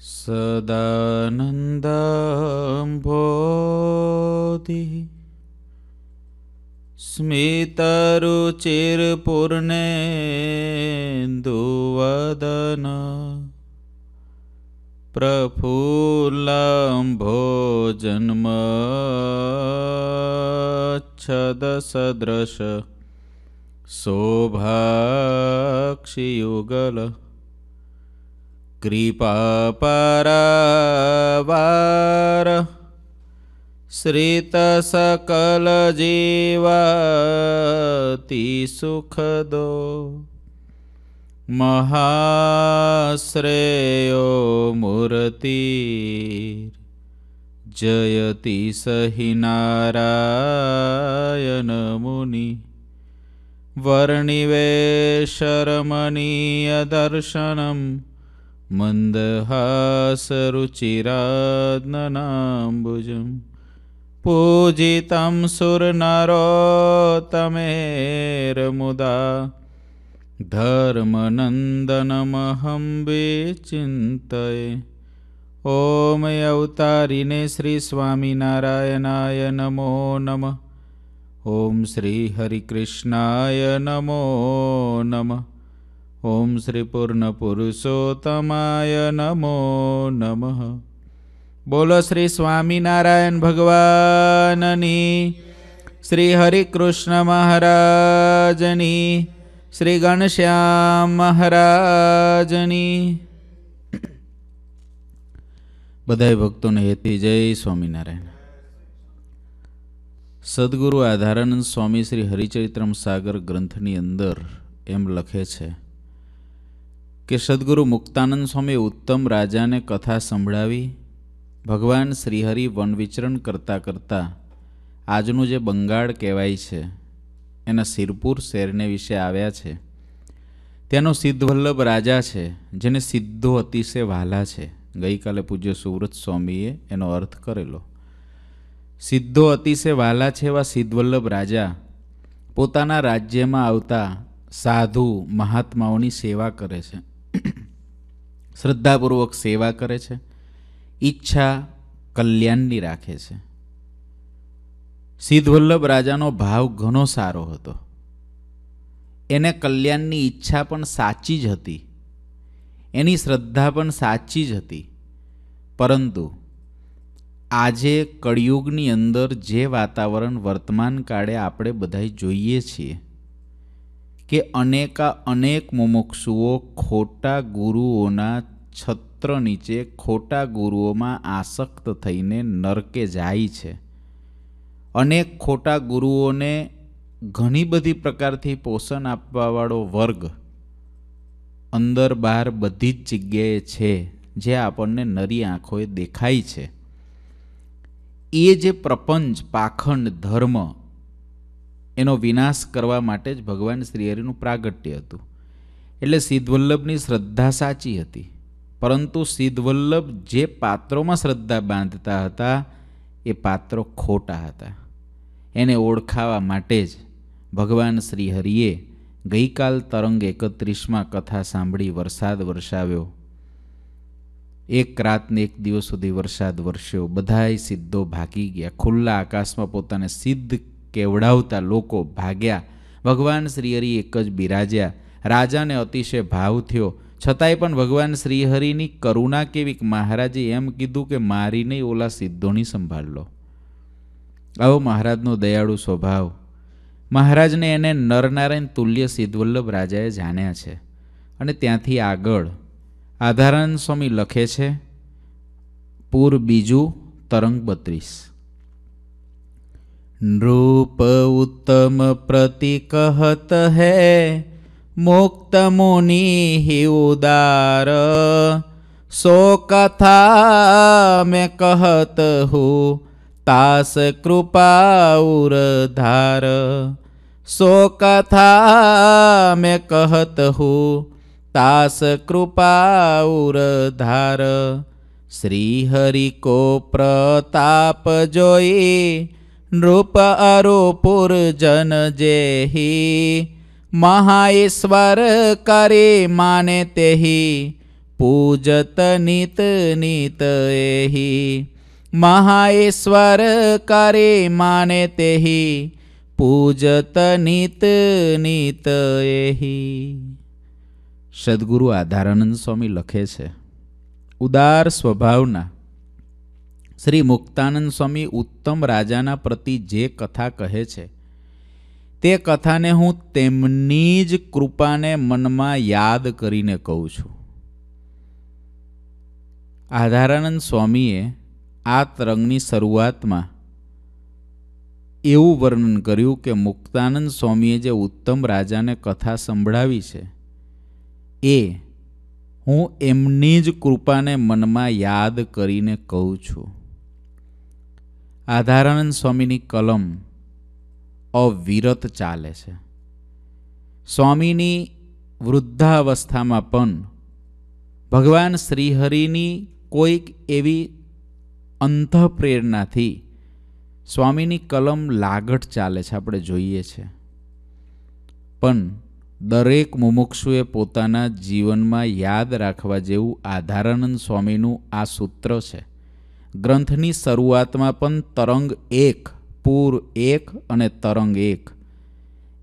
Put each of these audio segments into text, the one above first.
सदानन्दम्भोधि स्मितरुचिरपूर्णेन्दुवदन। प्रफुल्लाम्भो शोभाक्षियुगल। कृपापरावार श्रितसकलजीवति सुखदो महाश्रेयो मूर्तिर् जयति स हि नारायणमुनि वर्णिवेशरमणीयदर्शनम् मन्दहासरुचिरात्नम्बुजं पूजितं सुरनरोतमेर्मुदा धर्मनन्दनमहं विचिन्तये। ॐ अवतारिणे श्रीस्वामिनारायणाय नमो नमः। ॐ श्रीहरिकृष्णाय नमो नमः। ઓમ શ્રી પૂર્ણ પુરુષોત્તમાય નમો નમઃ. બોલો શ્રી સ્વામિનારાયણ ભગવાનની, શ્રી હરિકૃષ્ણ મહારાજની, શ્રી ઘનશ્યામ મહારાજની. બધાય ભક્તોને હેતી જય સ્વામિનારાયણ. સદગુરુ આધારાનંદ સ્વામી શ્રી હરિચરિત્રમ સાગર ગ્રંથની અંદર એમ લખે છે કે સદગુરુ મુક્તાનંદ સ્વામી ઉત્તમ રાજાને કથા સંભળાવી, ભગવાન શ્રીહરિ વન વિચરણ કરતાં કરતાં આજનું જે બંગાળ કહેવાય છે, એના સિરપુર શહેરને વિશે આવ્યા છે. ત્યાંનો સિદ્ધવલ્લભ રાજા છે, જેને સિદ્ધો અતિશય વહાલા છે. ગઈકાલે પૂજ્ય સુવ્રત સ્વામીએ એનો અર્થ કરેલો. સિદ્ધો અતિશય વહાલા છે એવા સિદ્ધવલ્લભ રાજા પોતાના રાજ્યમાં આવતા સાધુ મહાત્માઓની સેવા કરે છે. શ્રદ્ધાપૂર્વક સેવા કરે છે, ઈચ્છા કલ્યાણની રાખે છે. સિદ્ધવલ્લભ રાજાનો ભાવ ઘણો સારો હતો. એને કલ્યાણની ઈચ્છા પણ સાચી જ હતી. એની શ્રદ્ધા પણ સાચી જ હતી. પરંતુ આજે કળિયુગની અંદર જે વાતાવરણ વર્તમાન કાળે આપણે બધા જોઈએ છીએ કે અનેકા અનેક મુમુક્ષુઓ ખોટા ગુરુઓના છત્ર નીચે ખોટા ગુરુઓમાં આસક્ત થઈને નરકે જાય છે. અનેક ખોટા ગુરુઓને ઘણી બધી પ્રકારથી પોષણ આપવાવાળો વર્ગ અંદર બહાર બધી જ જગ્યાએ છે જે આપણને નરી આંખોએ દેખાય છે. એ જે પ્રપંચ, પાખંડ, ધર્મ એનો વિનાશ કરવા માટે જ ભગવાન શ્રીહરિનું પ્રાગટ્ય હતું. એટલે સિદ્ધવલ્લભની શ્રદ્ધા સાચી હતી. પરંતુ સિદ્ધવલ્લભ જે પાત્રોમાં શ્રદ્ધા બાંધતા હતા, એ પાત્રો ખોટા હતા. એને ઓળખાવા માટે જ ભગવાન શ્રી હરિએ ગઈકાલ તરંગ એકત્રીસમાં કથા સાંભળી વરસાદ વરસાવ્યો. એક રાતને એક દિવસ સુધી વરસાદ વરસ્યો. બધાય સિદ્ધો ભાગી ગયા. ખુલ્લા આકાશમાં પોતાને સિદ્ધ કેવડાવતા લોકો ભાગ્યા. ભગવાન શ્રીહરિ એક જ બિરાજ્યા. રાજાને અતિશય ભાવ થયો. છતાંય પણ ભગવાન શ્રીહરિની કરુણા કેવી મહારાજે એમ કીધું કે મારી નહીં, ઓલા સિદ્ધોની સંભાળ લો. આવો મહારાજનો દયાળુ સ્વભાવ. મહારાજને એને નરનારાયણ તુલ્ય સિદ્ધવલ્લભ રાજાએ જાણ્યા છે અને ત્યાંથી આગળ. આધારાનંદ સ્વામી લખે છે, પૂર બીજું તરંગ બત્રીસ. नृप उत्तम प्रतिकहत है मुक्त मुनि ही उदार सो कथा मैं कहत हूँ तास कृपा उर धार सो कथा मैं कहत हूँ तास कृपा उर धार श्री हरि को प्रताप जोई નૃપ અરૂપુર જન જેહી. મહાઈશ્વર કરે માને તેહી, પૂજત નિત નિત એહી. મહાઈશ્વર કરે માને તેહી, પૂજત નિત નિત એહી. સદગુરુ આધારાનંદ સ્વામી લખે છે, ઉદાર સ્વભાવના શ્રી મુક્તાનંદ સ્વામી ઉત્તમ રાજાના પ્રતિ જે કથા કહે છે, તે કથાને હું તેમની જ કૃપાને મનમાં યાદ કરીને કહું છું. આધારાનંદ સ્વામીએ આ તરંગની શરૂઆતમાં એવું વર્ણન કર્યું કે મુક્તાનંદ સ્વામીએ જે ઉત્તમ રાજાને કથા સંભળાવી છે, એ હું એમની જ કૃપાને મનમાં યાદ કરીને કહું છું. આધારાનંદ સ્વામીની કલમ અવિરત ચાલે છે. સ્વામીની વૃદ્ધાવસ્થામાં પણ ભગવાન શ્રીહરિની કોઈક એવી અંતઃપ્રેરણાથી સ્વામીની કલમ લાગટ ચાલે છે આપણે જોઈએ છે. પણ દરેક મુમુક્ષુએ પોતાના જીવનમાં યાદ રાખવા જેવું આધારાનંદ સ્વામીનું આ સૂત્ર છે. ગ્રંથની શરૂઆતમાં પણ તરંગ એક, પૂર એક અને તરંગ એક.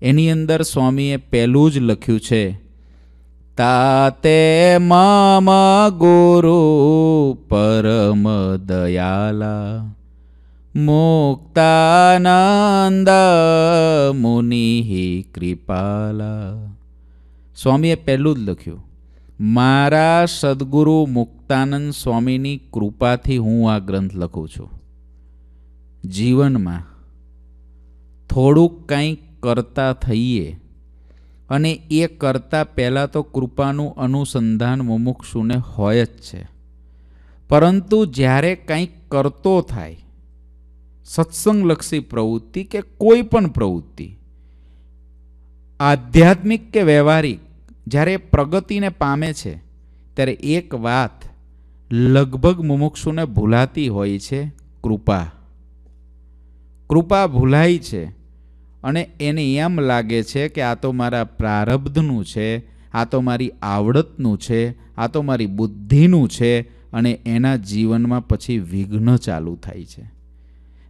એની અંદર સ્વામીએ પહેલું જ લખ્યું છે, તાતે મમ ગુરુ પરમ દયાલા, મુક્તાનંદ મુનિ કૃપાલા. સ્વામીએ પહેલું જ લખ્યું. મારા સદગુરુ મુક્તાનંદ સ્વામીની કૃપાથી હું આ ગ્રંથ લખું છું. જીવનમાં થોડુંક કંઈક કરતા થઈએ અને એ કરતાં પહેલાં તો કૃપાનું અનુસંધાન મુમુક્ષુને હોય જ છે. પરંતુ જ્યારે કંઈક કરતો થાય, સત્સંગલક્ષી પ્રવૃત્તિ કે કોઈ પણ પ્રવૃત્તિ, આધ્યાત્મિક કે વ્યવહારિક જ્યારે પ્રગતિને પામે છે, ત્યારે એક વાત લગભગ મુમુક્ષુને ભૂલાતી હોય છે, કૃપા. કૃપા ભૂલાય છે અને એને એમ લાગે છે કે આ તો મારા પ્રારબ્ધનું છે, આ તો મારી આવડતનું છે, આ તો મારી બુદ્ધિનું છે અને એના જીવનમાં પછી વિઘ્ન ચાલુ થાય છે.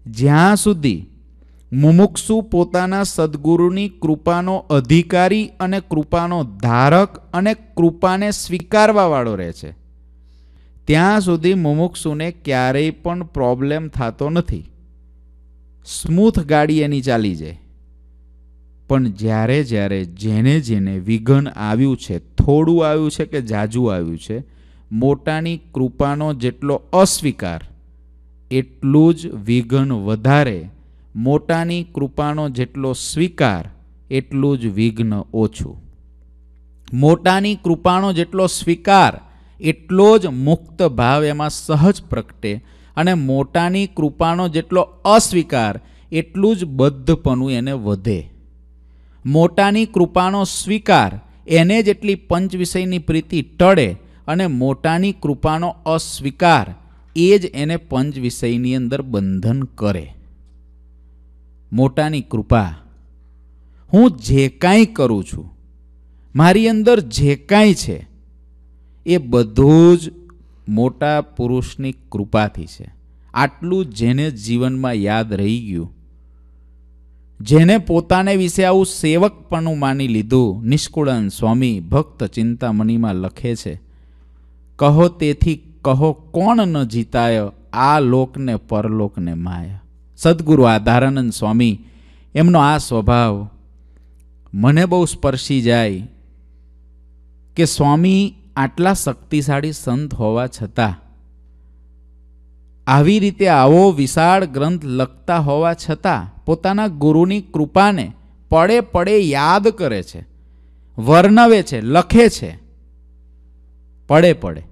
જ્યાં સુધી મુમુક્ષુ પોતાના સદગુરુની કૃપાનો અધિકારી અને કૃપાનો ધારક અને કૃપાને સ્વીકારવાવાળો રહે છે. ત્યાં સુધી મુમુક્ષુને ક્યારેય પણ પ્રોબ્લેમ થતો નથી. સ્મૂથ ગાડી એની ચાલી જાય. પણ જ્યારે જ્યારે જેને જેને વિઘન આવ્યું છે, થોડું આવ્યું છે કે જાજુ આવ્યું છે, મોટાની કૃપાનો જેટલો અસ્વીકાર, એટલું જ વિઘન વધારે મોટાની કૃપાનો જેટલો સ્વીકાર, એટલું જ વિઘ્ન ઓછું. મોટાની કૃપાનો જેટલો સ્વીકાર, એટલો જ મુક્ત ભાવ એમાં સહજ પ્રગટે અને મોટાની કૃપાનો જેટલો અસ્વીકાર, એટલું જ બદ્ધપણું એને વધે. મોટાની કૃપાનો સ્વીકાર એને જેટલી પંચ વિષયની પ્રીતિ ટળે અને મોટાની કૃપાનો અસ્વીકાર એ જ એને પંચ વિષયની અંદર બંધન કરે. મોટાની કૃપા. હું જે કાંઈ કરું છું, મારી અંદર જે કાંઈ છે, એ બધું જ મોટા પુરુષની કૃપાથી છે. આટલું જેને જીવનમાં યાદ રહી ગયું, જેને પોતાને વિશે આવું સેવકપણું માની લીધું, નિષ્કુળન સ્વામી ભક્ત ચિંતામણીમાં લખે છે, કહો તેથી કહો કોણ ન જીતાય, આ લોકને પરલોકને માયા. સદગુરુ આધારાનંદ સ્વામી, એમનો આ સ્વભાવ મને બહુ સ્પર્શી જાય કે સ્વામી આટલા શક્તિશાળી સંત હોવા છતાં, આવી રીતે આવો વિશાળ ગ્રંથ લખતા હોવા છતાં પોતાના ગુરુની કૃપાને પડે પડે યાદ કરે છે, વર્ણવે છે, લખે છે, પડે પડે.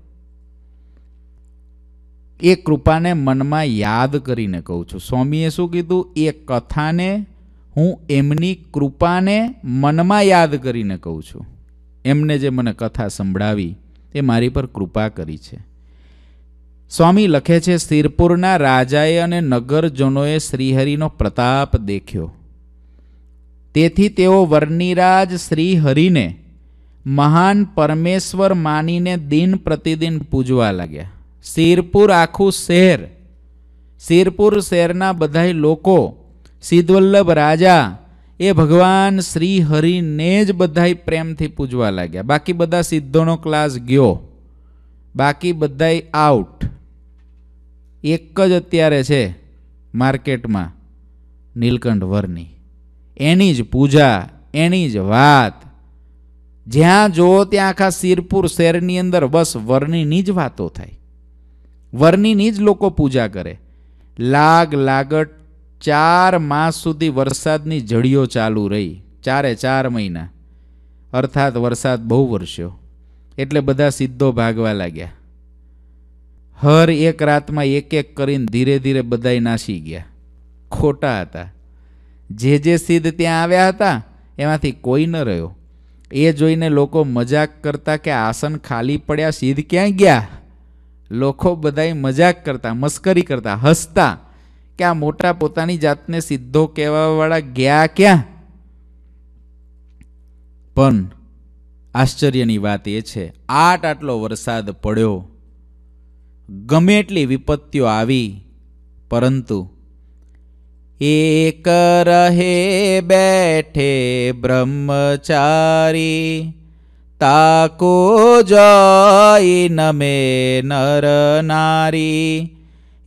એ કૃપાને મનમાં યાદ કરીને કહું છું. સ્વામીએ શું કીધું? એ કથાને હું એમની કૃપાને મનમાં યાદ કરીને કહું છું. એમને જે મને કથા સંભળાવી, એ મારી પર કૃપા કરી છે. સ્વામી લખે છે, સિરપુરના રાજાએ અને નગરજનોએ શ્રીહરિનો પ્રતાપ દેખ્યો. તેથી તેઓ વર્ણિરાજ શ્રીહરિને મહાન પરમેશ્વર માનીને દિન પ્રતિદિન પૂજવા લાગ્યા. શિરપુર આખું શહેર. શિરપુર શહેરના બધાય લોકો, સિદ્ધવલ્લભ રાજા, એ ભગવાન શ્રી હરિને જ બધાય પ્રેમથી પૂજવા લાગ્યા. બાકી બધા સિદ્ધોનો ક્લાસ ગયો. બાકી બધાય આઉટ. એક જ અત્યારે છે માર્કેટમાં નીલકંઠ વરની એની જ પૂજા, એની જ વાત. જ્યાં જો ત્યાં આખા શિરપુર શહેરની અંદર બસ વરણીની જ વાતો થાય. વરણીની જ લોકો પૂજા કરે. લાગ, લાગટ, ચાર માસ સુધી વરસાદની જડીઓ ચાલુ રહી, ચારે ચાર મહિના. અર્થાત વરસાદ બહુ વરસ્યો. એટલે બધા સીધો ભાગવા લાગ્યા. હર એક રાતમાં એક એક કરીને ધીરે ધીરે બધાય નાસી ગયા. ખોટા હતા. જે જે સિદ્ધ ત્યાં આવ્યા હતા, એમાંથી કોઈ ન રહ્યો. એ જોઈને લોકો મજાક કરતા કે આસન ખાલી પડ્યા સિદ્ધ ક્યાં ગયા? લોકો બધાય મજાક કરતા, મસ્કરી કરતા, હસતા કે આ મોટા પોતાની જાતને સીધો કહેવાવાળા ગયા ક્યાં? પણ આશ્ચર્યની વાત એ છે, આટ આટલો વરસાદ પડ્યો. ગમે એટલી વિપત્તિઓ આવી, પરંતુ એક રહે બેઠે બ્રહ્મચારી તાકો જય નમે નર નારી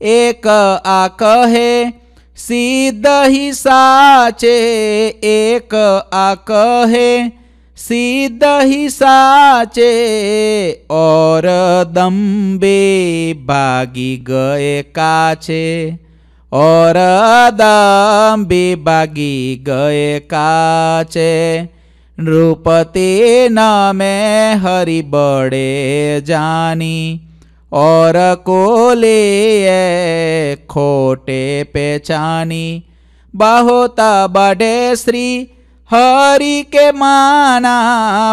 એક આ કહે સિદ્ધ હિ સાચે એક આ કહે સિદ્ધ હિ સાચે ઓર દંબે ભાગી ગયે કાચે ઓર દંબે ભાગી ગયે नृपते न मैं हरि बड़े जानी और को ले खोटे पेचानी बहुत बड़े श्री हरि के माना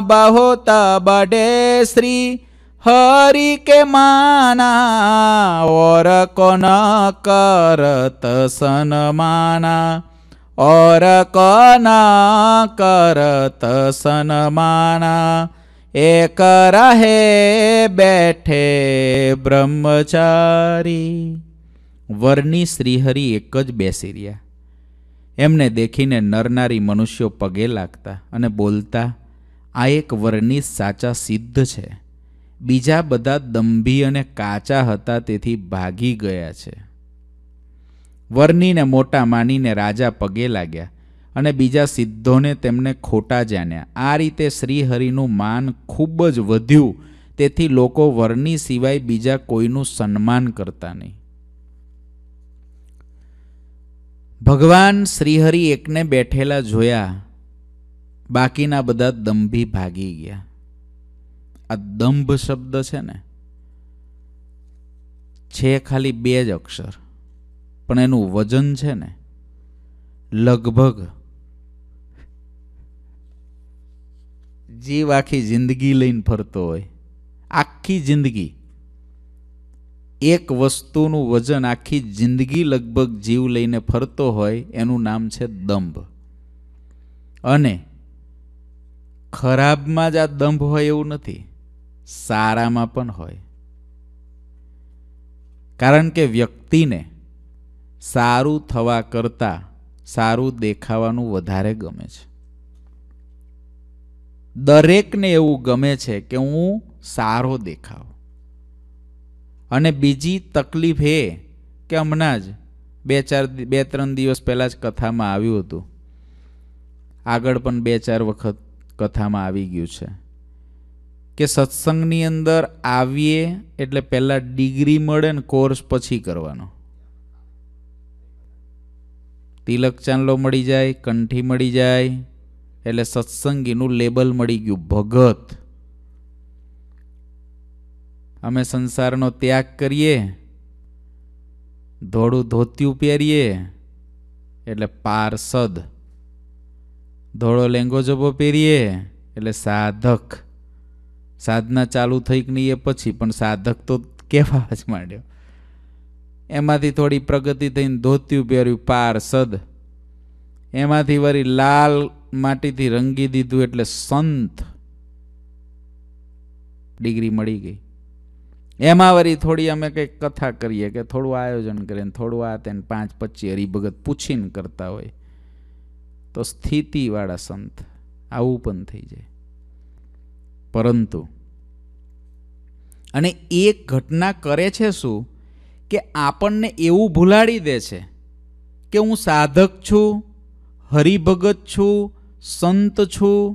बहुत बड़े श्री हरि के माना और को न करत सन माना और कौन करत सनमाना એક રહે બેઠે બ્રહ્મચારી વરની શ્રીહરિ એક જ બેસી રહ્યા એમને દેખીને નરનારી મનુષ્યો પગે લાગતા અને બોલતા આ એક વરની સાચા સિદ્ધ છે બીજા બધા દંભી અને કાચા હતા તેથી ભાગી ગયા છે વરનીને મોટા માનીને રાજા પગે લાગ્યા અને બીજા સિદ્ધોને તેમને ખોટા જાણ્યા. આ રીતે શ્રીહરિનું માન ખૂબ જ વધ્યું, તેથી લોકો વરની સિવાય બીજા કોઈનું સન્માન કરતા નહીં. ભગવાન શ્રીહરિ એકને બેઠેલા જોયા. બાકીના બધા દંભી ભાગી ગયા. આ દંભ શબ્દ છે ને? છે ખાલી બે જ અક્ષર. પણ એનું વજન છે ને લગભગ જીવ આખી જિંદગી લઈને ફરતો હોય, આખી જિંદગી, એક વસ્તુનું વજન આખી જિંદગી લગભગ જીવ લઈને ફરતો હોય, એનું નામ છે દંભ. અને ખરાબમાં જ આ દંભ હોય એવું નથી, સારામાં પણ હોય. કારણ કે વ્યક્તિને સારું થવા કરતાં સારું દેખાવાનું વધારે ગમે છે. દરેકને એવું ગમે છે કે હું સારો દેખાવ. અને બીજી તકલીફ એ કે હમણાં જ બે ચાર બે ત્રણ દિવસ પહેલાં જ કથામાં આવ્યું હતું. આગળ પણ બે ચાર વખત કથામાં આવી ગયું છે. કે સત્સંગની અંદર આવીએ એટલે પહેલાં ડિગ્રી મળે ને કોર્સ પછી કરવાનો. તિલક ચાંદલો મળી જાય, કંઠી મળી જાય, એટલે સત્સંગીનું લેબલ મળી ગયું ભગત. અમે સંસારનો ત્યાગ કરીએ, ધોળું ધોતિયું પહેરીએ, એટલે પારસદ ધોળો લેંગો જબો પહેરીએ, એટલે સાધક. સાધના ચાલુ થઈ કે નહીં એ પછી, પણ સાધક તો કહેવા જ માંડ્યો. એમાંથી થોડી પ્રગતિ થઈને ધોતિયું પહેર્યું પારસદ એમાંથી વળી લાલ માટીથી રંગી દીધું એટલે સંત ડિગ્રી મળી ગઈ. એમાં વળી થોડી અમે કંઈક કથા કરીએ કે થોડું આયોજન કરીએ થોડું આ તેને પાંચ પચીસ હરિભગત પૂછીને કરતા હોય. તો સ્થિતિવાળા સંત આવું પણ થઈ જાય. પરંતુ અને એક ઘટના કરે છે શું? કે આપણને એવું ભૂલાડી દે છે કે હું સાધક છું, હરિભગત છું, સંત છું,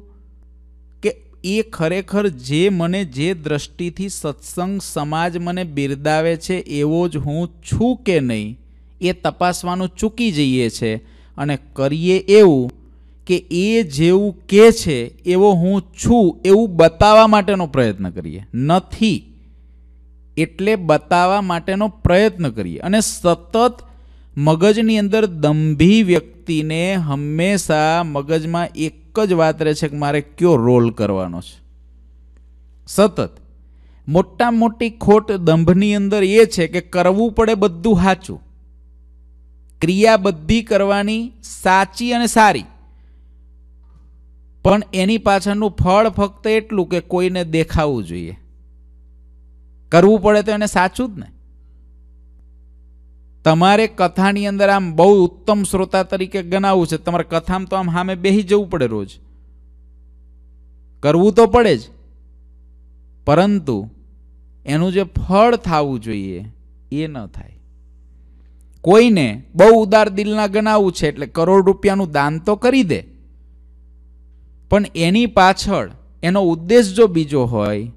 કે એ ખરેખર જે મને જે દ્રષ્ટિથી સત્સંગ સમાજ મને બિરદાવે છે, એવો જ હું છું કે નહીં, એ તપાસવાનું ચૂકી જઈએ છે અને કરીએ એવું કે એ જેવું કે છે, એવો હું છું, એવું બતાવવા માટેનો પ્રયત્ન કરીએ. નથી. એટલે બતાવવા માટેનો પ્રયત્ન કરીએ. અને સતત મગજની અંદર દંભી વ્યક્તિને હંમેશા મગજમાં એક જ વાત રહે છે કે મારે કયો રોલ કરવાનો છે. સતત. મોટા મોટી ખોટ દંભની અંદર એ છે કે કરવું પડે બધું સાચું. ક્રિયા બધી કરવાની સાચી અને સારી. પણ એની પાછળનું ફળ ફક્ત એટલું કે કોઈને દેખાવું જોઈએ. કરવું પડે તો એને સાચું જ ને. તમારે કથાની અંદર આમ બહુ ઉત્તમ શ્રોતા તરીકે ગણાવવું છે, તમારે કથામાં તો આમ સામે બેસી જવું પડે રોજ. કરવું તો પડે જ. પરંતુ એનું જે ફળ થવું જોઈએ એ ન થાય. કોઈને બહુ ઉદાર દિલના ગણાવવું છે એટલે કરોડ રૂપિયાનું દાન તો કરી દે. પણ એની પાછળ એનો ઉદ્દેશ જો બીજો હોય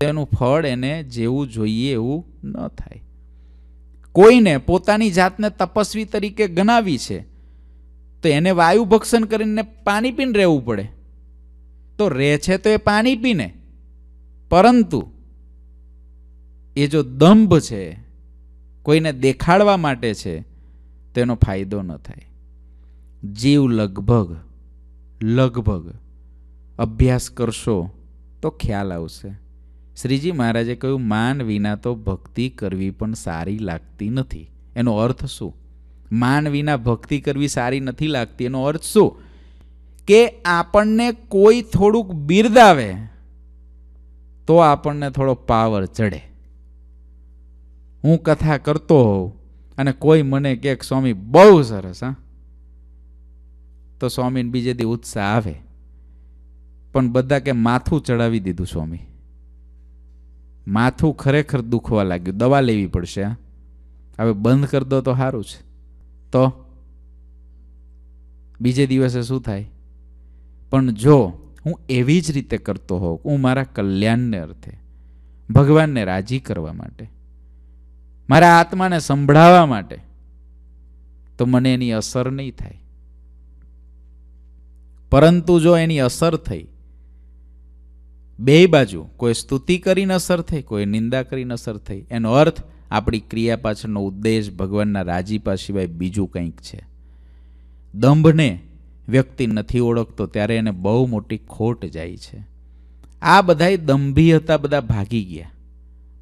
તેનું ફળ એને જેવું જોઈએ એવું ન થાય. કોઈને પોતાની જાતને તપસ્વી તરીકે ગણાવી છે, તો એને વાયુ ભક્ષણ કરીને પાણી પીને રહેવું પડે. તો રહે છે તો એ પાણી પીને. પરંતુ એ જો દંભ છે, કોઈને દેખાડવા માટે છે, તેનો ફાયદો ન થાય. જીવ લગભગ લગભગ અભ્યાસ કરશો તો ખ્યાલ આવશે. શ્રીજી મહારાજે કહ્યું, માન વિના તો ભક્તિ કરવી પણ સારી લાગતી નથી. એનો અર્થ શું? માન વિના ભક્તિ કરવી સારી નથી લાગતી, એનો અર્થ શું? કે આપણને કોઈ થોડુંક બિરદાવે તો આપણને થોડો પાવર ચડે. હું કથા કરતો હોઉં અને કોઈ મને કે, સ્વામી, બહુ સરસ, હા. તો સ્વામીને બીજે દી ઉત્સાહ આવે. પણ બધા કે, માથું ચડાવી દીધું, સ્વામી. માથું ખરેખર દુખવા લાગ્યું. દવા લેવી પડશે હવે બંધ કરી દો તો સારું છે. તો? બીજે દિવસે શું થાય? પણ જો હું એવી જ રીતે કરતો હોઉં, હું મારા કલ્યાણને અર્થે, ભગવાનને રાજી કરવા માટે, મારા આત્માને સંભળાવવા માટે, તો મને એની અસર નહીં થાય. પરંતુ જો એની અસર થઈ બે બાજુ, કોઈ સ્તુતિ કરીને અસર થઈ, કોઈ નિંદા કરીને અસર થઈ. એનો અર્થ, આપણી ક્રિયા પાછળનો ઉદ્દેશ ભગવાનના રાજીપા સિવાય બીજું કંઈક છે. દંભને વ્યક્તિ નથી ઓળખતો, ત્યારે એને બહુ મોટી ખોટ જાય છે. આ બધાય દંભી હતા, બધા ભાગી ગયા.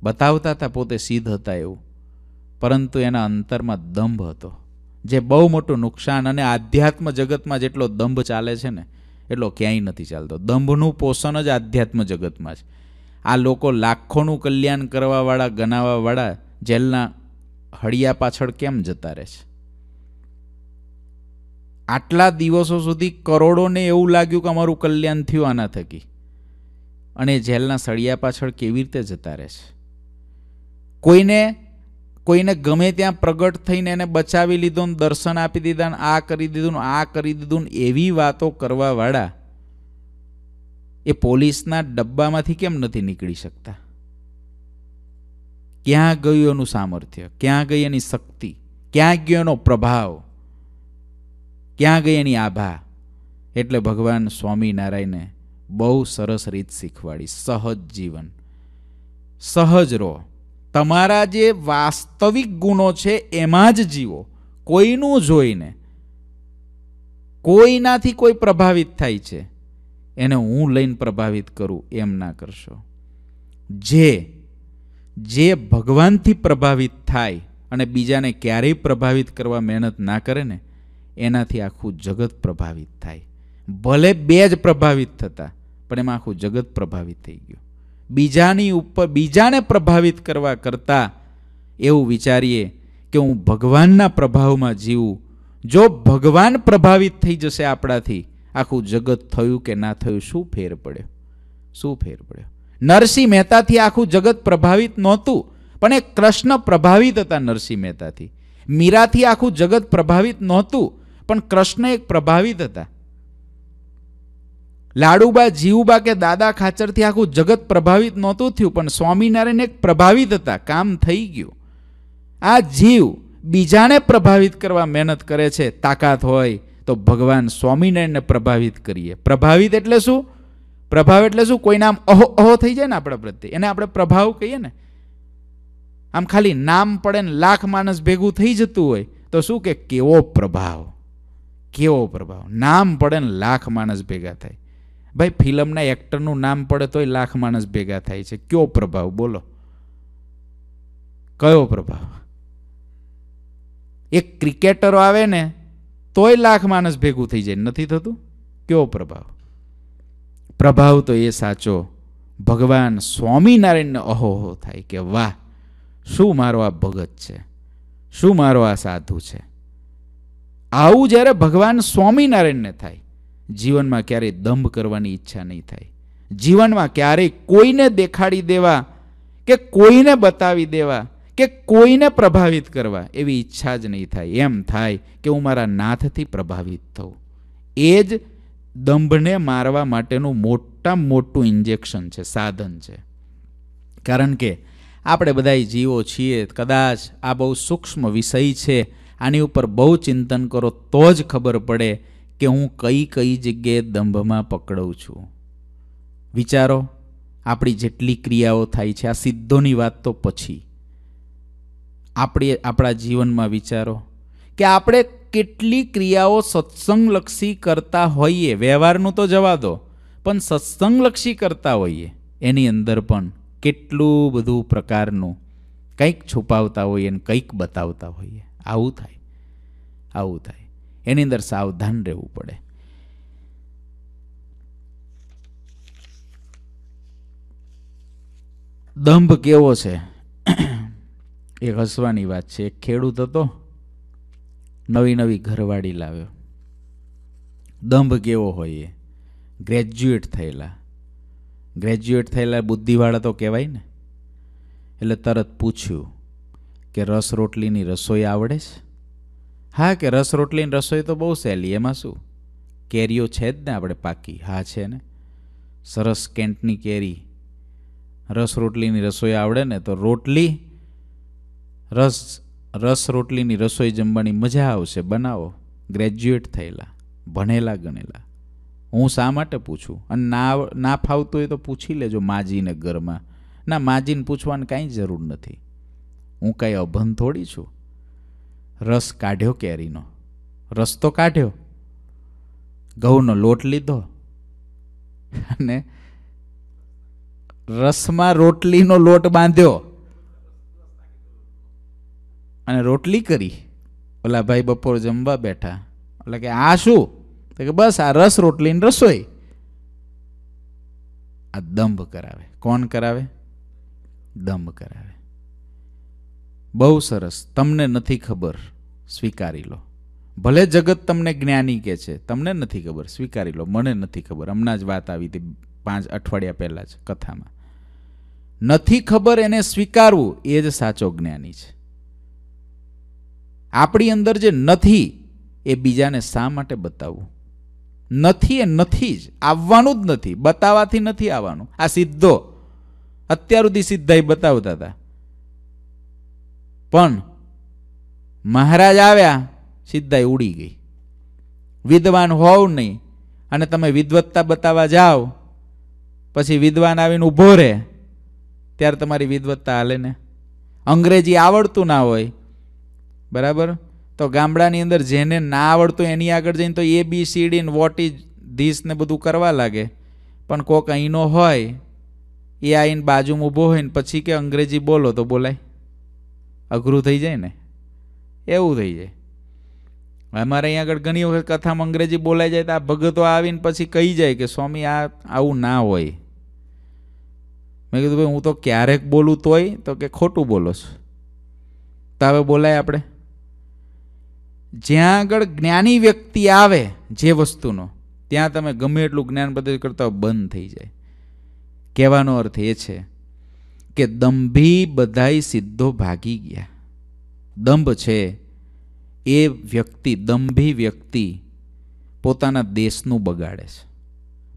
બતાવતા હતા, પોતે સિદ્ધ હતા એવું. પરંતુ એના અંતરમાં દંભ હતો. જે બહુ મોટું નુકસાન અને આધ્યાત્મ જગતમાં જેટલો દંભ ચાલે છે ને એટલો ક્યાંય નથી ચાલતો. દંભનું પોષણ જ આધ્યાત્મ જગતમાં છે. આ લોકો લાખોનું કલ્યાણ કરવાવાળા ગણાવાવાળા જેલના હળિયા પાછળ કેમ જતા રહે છે? આટલા દિવસો સુધી કરોડોને એવું લાગ્યું કે અમારું કલ્યાણ થયું આના થકી. અને જેલના સળિયા પાછળ કેવી રીતે જતા રહે છે? કોઈને કોઈને ગમે ત્યાં પ્રગટ થઈને એને બચાવી લીધો ને દર્શન આપી દીધા ને આ કરી દીધું ને આ કરી દીધું ને એવી વાતો કરવાવાળા એ પોલીસના ડબ્બામાંથી કેમ નથી નીકળી શકતા? ક્યાં ગયું એનું સામર્થ્ય? ક્યાં ગઈ એની શક્તિ? ક્યાં ગયો એનો પ્રભાવ? ક્યાં ગઈ એની આભા? એટલે ભગવાન સ્વામિનારાયણે બહુ સરસ રીત શીખવાડી. સહજ જીવન. સહજ રહો. તમારા જે વાસ્તવિક ગુણો છે, એમાં જ જીવો. કોઈનું જોઈને. કોઈનાથી કોઈ પ્રભાવિત થાય છે. એને હું લઈને પ્રભાવિત કરું, એમ ના કરશો. જે જે ભગવાનથી પ્રભાવિત થાય અને બીજાને ક્યારેય પ્રભાવિત કરવા મહેનત ના કરે ને, એનાથી આખું જગત પ્રભાવિત થાય. ભલે બે જ પ્રભાવિત થતા, પણ એમાં આખું જગત પ્રભાવિત થઈ ગયું. બીજાની ઉપર, બીજાને પ્રભાવિત કરવા કરતાં એવું વિચારીએ કે હું ભગવાનના પ્રભાવમાં જીવું. જો ભગવાન પ્રભાવિત થઈ જશે આપણાથી, આખું જગત થયું કે ના થયું, શું ફેર પડ્યો? શું ફેર પડ્યો? નરસિંહ મહેતાથી આખું જગત પ્રભાવિત નહોતું, પણ એ કૃષ્ણ પ્રભાવિત હતા નરસિંહ મહેતાથી. મીરાથી આખું જગત પ્રભાવિત નહોતું, પણ કૃષ્ણ એક પ્રભાવિત હતા. લાડુબા જીવુબા કે દાદા ખાચરથી આખું જગત પ્રભાવિત નહોતું થયું, પણ સ્વામિનારાયણ એક પ્રભાવિત હતા, કામ થઈ ગયું. આ જીવ બીજાને પ્રભાવિત કરવા મહેનત કરે છે, તાકાત હોય તો ભગવાન સ્વામિનારાયણને પ્રભાવિત કરીએ. પ્રભાવિત એટલે શું? પ્રભાવ એટલે શું? કોઈ નામ અહો અહો થઈ જાય ને આપણા પ્રત્યે, એને આપણે પ્રભાવ કહીએ ને. આમ ખાલી નામ પડે ને લાખ માણસ ભેગું થઈ જતું હોય, તો શું કે કેવો પ્રભાવ? કેવો પ્રભાવ? નામ પડે ને લાખ માણસ ભેગા થાય. ભાઈ, ફિલ્મના એક્ટરનું નામ પડે તોય લાખ માણસ ભેગા થાય છે. કયો પ્રભાવ? બોલો. કયો પ્રભાવ? એક ક્રિકેટરો આવે ને, તોય લાખ માણસ ભેગું થઈ જાય. નથી થતું? કયો પ્રભાવ? પ્રભાવ તો એ સાચો, ભગવાન સ્વામિનારાયણને અહોહો થાય કે વાહ, શું મારો આ ભગત છે? શું મારો આ સાધુ છે? આવું જ્યારે ભગવાન સ્વામિનારાયણને થાય જીવનમાં ક્યારેય દંભ કરવાની ઈચ્છા નહીં થાય. જીવનમાં ક્યારેય કોઈને દેખાડી દેવા, કે કોઈને બતાવી દેવા, કે કોઈને પ્રભાવિત કરવા એવી ઈચ્છા જ નહીં થાય. એમ થાય કે હું મારા નાથથી પ્રભાવિત થઉં. એ જ દંભને મારવા માટેનું મોટા મોટું ઇન્જેક્શન છે, સાધન છે. કારણ કે આપણે બધા જીવો છીએ, કદાચ આ બહુ સૂક્ષ્મ વિષય છે, આની ઉપર બહુ ચિંતન કરો તો જ ખબર પડે કે હું કઈ કઈ જગ્યાએ દંભમાં પકડું છું? વિચારો, આપણી જેટલી ક્રિયાઓ થાય છે, આ સિદ્ધોની વાત તો પછી. આપણે, આપણા જીવનમાં વિચારો કે આપણે કેટલી ક્રિયાઓ સત્સંગલક્ષી કરતા હોઈએ. વ્યવહારનું તો જવા દો, પણ સત્સંગલક્ષી કરતા હોઈએ. એની અંદર પણ કેટલું બધું પ્રકારનું કંઈક છુપાવતા હોઈએ અને કંઈક બતાવતા હોઈએ. આવું થાય. આવું થાય. એની અંદર સાવધાન રહેવું પડે. દંભ કેવો છે? એ હસવાની વાત છે. એક ખેડૂત હતો, નવી નવી ઘરવાળી લાવ્યો. દંભ કેવો હોય એ? ગ્રેજ્યુએટ થયેલા. ગ્રેજ્યુએટ થયેલા બુદ્ધિવાળા તો કહેવાય ને. એટલે તરત પૂછ્યું કે રસ રોટલીની રસોઈ આવડે છે? હા કે રસ રોટલીની રસોઈ તો બહુ સહેલી, એમાં શું? કેરીઓ છે જ ને આપણે પાકી, હા છે ને? સરસ કેન્ટની કેરી. રસ રોટલીની રસોઈ આવડે ને તો રોટલી, રસ રસ રોટલીની રસોઈ જમવાની મજા આવશે, બનાવો. ગ્રેજ્યુએટ થયેલા, ભણેલા ગણેલા. હું શા માટે પૂછું? અને ના ના ફાવતું હોય તો પૂછી લેજો માજીને ઘરમાં. ના, માજીને પૂછવાની કાંઈ જરૂર નથી. હું કાંઈ અભન થોડી છું? રસ કાઢ્યો કેરીનો. રસ તો કાઢ્યો. ઘઉંનો લોટ લીધો. અને રસમાં રોટલીનો લોટ બાંધ્યો. અને રોટલી કરી. ઓલા ભાઈ બપોર જમવા બેઠા. એટલે કે, આ શું? તો કે, બસ, આ રસ રોટલીની રસોઈ. આ દંભ કરાવે. કોણ કરાવે? દંભ કરાવે. બહુ સરસ. તમને નથી ખબર. સ્વીકારી લો. ભલે જગત તમને જ્ઞાની કે છે, તમને નથી ખબર. સ્વીકારી લો. મને નથી ખબર. હમણાં જ વાત આવી હતી પાંચ અઠવાડિયા પહેલાં જ કથામાં. નથી ખબર એને સ્વીકારવું. એ જ સાચો જ્ઞાની છે. આપણી અંદર જે નથી, એ બીજાને શા માટે બતાવવું? નથી એ નથી જ. આવવાનું જ નથી. બતાવવાથી નથી આવવાનું. આ સીધો. અત્યાર સુધી સીધા બતાવતા હતા. પણ મહારાજ આવ્યા સિદ્ધાઈ ઉડી ગઈ. વિદ્વાન હોવ નહીં અને તમે વિદવત્તા બતાવવા જાઓ, પછી વિદ્વાન આવીને ઊભો રહે, ત્યારે તમારી વિદવત્તા હાલે ને? અંગ્રેજી આવડતું ના હોય. બરાબર? તો ગામડાની અંદર જેને ના આવડતું એની આગળ જઈને તો A B C D what is this ને બધું કરવા લાગે. પણ કોક અહીંનો હોય, એ આવીને બાજુમાં ઊભો હોય ને પછી કે અંગ્રેજી બોલો તો બોલાય. અઘરું થઈ જાય ને? એવું થઈ જાય. અમારે અહીંયા આગળ ઘણી વખત કથામાં અંગ્રેજી બોલાઈ જાય તો આ ભગતો આવીને પછી કહી જાય કે, સ્વામી, આ આવું ના હોય. મેં કીધું, ભાઈ, હું તો ક્યારેક બોલું તોય તો કે ખોટું બોલો છો. તો હવે બોલાય આપણે. જ્યાં આગળ જ્ઞાની વ્યક્તિ આવે જે વસ્તુનો, ત્યાં તમે ગમે એટલું જ્ઞાન પદ્ધતિ કરતા બંધ થઈ જાય. કહેવાનો અર્થ એ છે કે દંભી બધાય સિદ્ધો ભાગી ગયા. દંભ છે એ વ્યક્તિ, દંભી વ્યક્તિ પોતાના દેશનું બગાડે છે,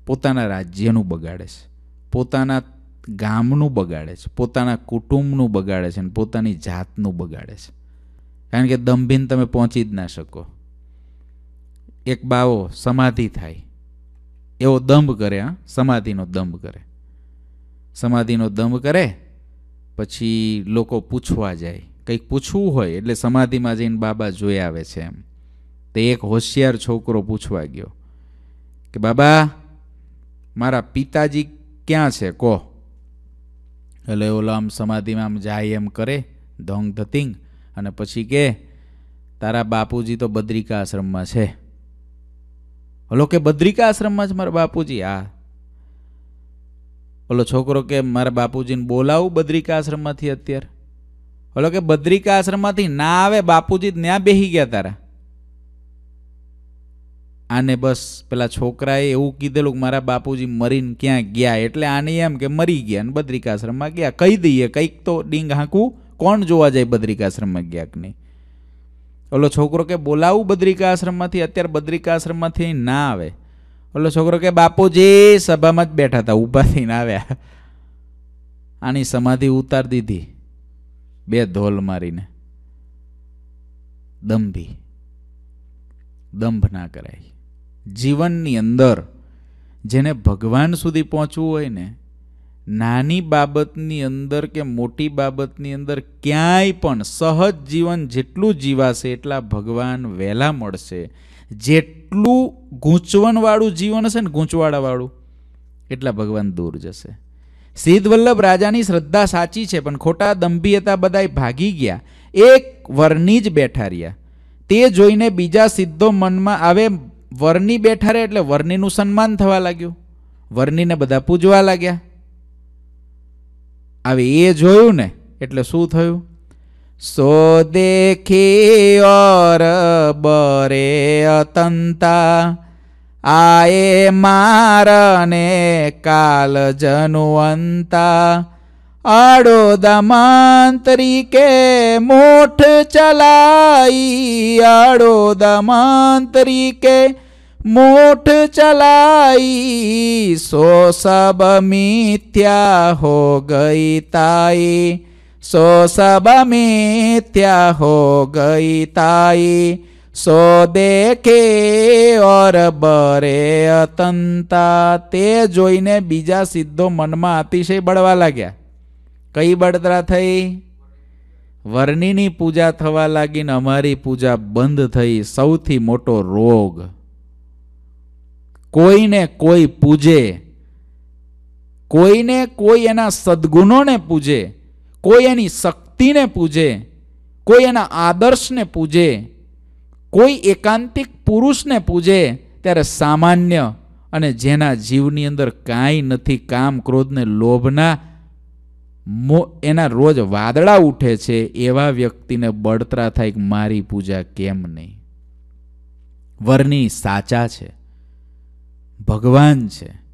પોતાના રાજ્યનું બગાડે છે, પોતાના ગામનું બગાડે છે, પોતાના કુટુંબનું બગાડે છે અને પોતાની જાતનું બગાડે છે. કારણ કે દંભીને તમે પહોંચી જ ના શકો. એક બાવો સમાધિ થાય. એવો દંભ કરે, હા? સમાધિનો દંભ કરે. સમાધિનો દંભ કરે પછી લોકો પૂછવા જાય. કંઈક પૂછવું હોય એટલે સમાધિમાં જઈને બાબા જોઈ આવે છે એમ. તે એક હોશિયાર છોકરો પૂછવા ગયો કે, બાબા, મારા પિતાજી ક્યાં છે? કહો. એટલે ઓલો આમ સમાધિમાં આમ જાય એમ કરે, ધોંગ ધતિંગ. અને પછી કે, તારા બાપુજી તો બદ્રિકા આશ્રમમાં છે. હલો કે, બદ્રિકા આશ્રમમાં જ મારા બાપુજી? હા. ઓલો છોકરો કે મારા બાપુજીને બોલાવું બદ્રિકા આશ્રમમાંથી અત્યારે? ઓલો કે બદ્રિકા આશ્રમમાંથી ના આવે, બાપુજી ત્યાં બેહી ગયા તારા. આને બસ પેલા છોકરાએ એવું કીધેલું કે મારા બાપુજી મરીને ક્યાં ગયા? એટલે આને એમ કે મરી ગયા અને બદ્રિકાશ્રમમાં ગયા. કહી દઈએ, કંઈક તો ડીંગ હાંકવું. કોણ જોવા જાય બદ્રિકાશ્રમમાં ગયા કે નહીં? ઓલો છોકરો કે બોલાવું બદ્રિકાશ્રમમાંથી અત્યારે બદ્રિકાશ્રમમાંથી ના આવે. ઓલો છોકરો કે, બાપુજી, સભામાં જ બેઠા હતા, ઊભા થઈને આવ્યા. આની સમાધિ ઉતાર દીધી. બે ધોલ મારીને. દંભી. દંભ ના કરાય. જીવનની અંદર જેને ભગવાન સુધી પહોંચવું હોય ને, નાની બાબતની અંદર કે મોટી બાબતની અંદર ક્યાંય પણ સહજ જીવન જેટલું જીવાશે એટલા ભગવાન વહેલા મળશે. જેટલું ગૂંચવણવાળું જીવન હશે ને ગૂંચવાડાવાળું. એટલા ભગવાન દૂર જશે. સિદ્ધ વલ્લભ રાજાની શ્રદ્ધા સાચી છે, પણ ખોટા દંભી હતા બધાય ભાગી ગયા. એક વરની જ બેઠા રહ્યા. તે જોઈને બીજા સિદ્ધો મનમાં આવે, વરની બેઠા રહે એટલે વરનીનું સન્માન થવા લાગ્યું. વરનીને બધા પૂજવા લાગ્યા. હવે એ જોયું ને, એટલે શું થયું? સો દેખી ઓર બરે અતંતા આએ મારને કાલ જનુવંતા આડો દમાંતરીકે મોઠ ચલાઈ આડો દમાંતરીકે મોઠ ચલાઈ સો સબ મિથ્યા હો ગઈ તાઈ સો સબ મિથ્યા હો ગઈ તાઈ સો દેખે ઓર બરે અતંતા તે જોઈને બીજા સિદ્ધો મનમાં અતિશય બળવા લાગ્યા કઈ બળતરા થઈ વર્ણિની પૂજા થવા લાગીને અમારી પૂજા બંધ થઈ સૌથી મોટો રોગ કોઈને કોઈ પૂજે કોઈને કોઈ એના સદગુણોને પૂજે કોઈ એની શક્તિને પૂજે, કોઈ એના આદર્શને પૂજે, કોઈ એકાંતિક પુરુષને પૂજે, ત્યારે સામાન્ય અને જેના જીવની અંદર કાંઈ નથી, કામ, ક્રોધને, લોભના એના રોજ વાદળા ઉઠે છે, એવા વ્યક્તિને બળતરા થાય કે મારી પૂજા કેમ નહીં? વરની સાચા છે, ભગવાન છે.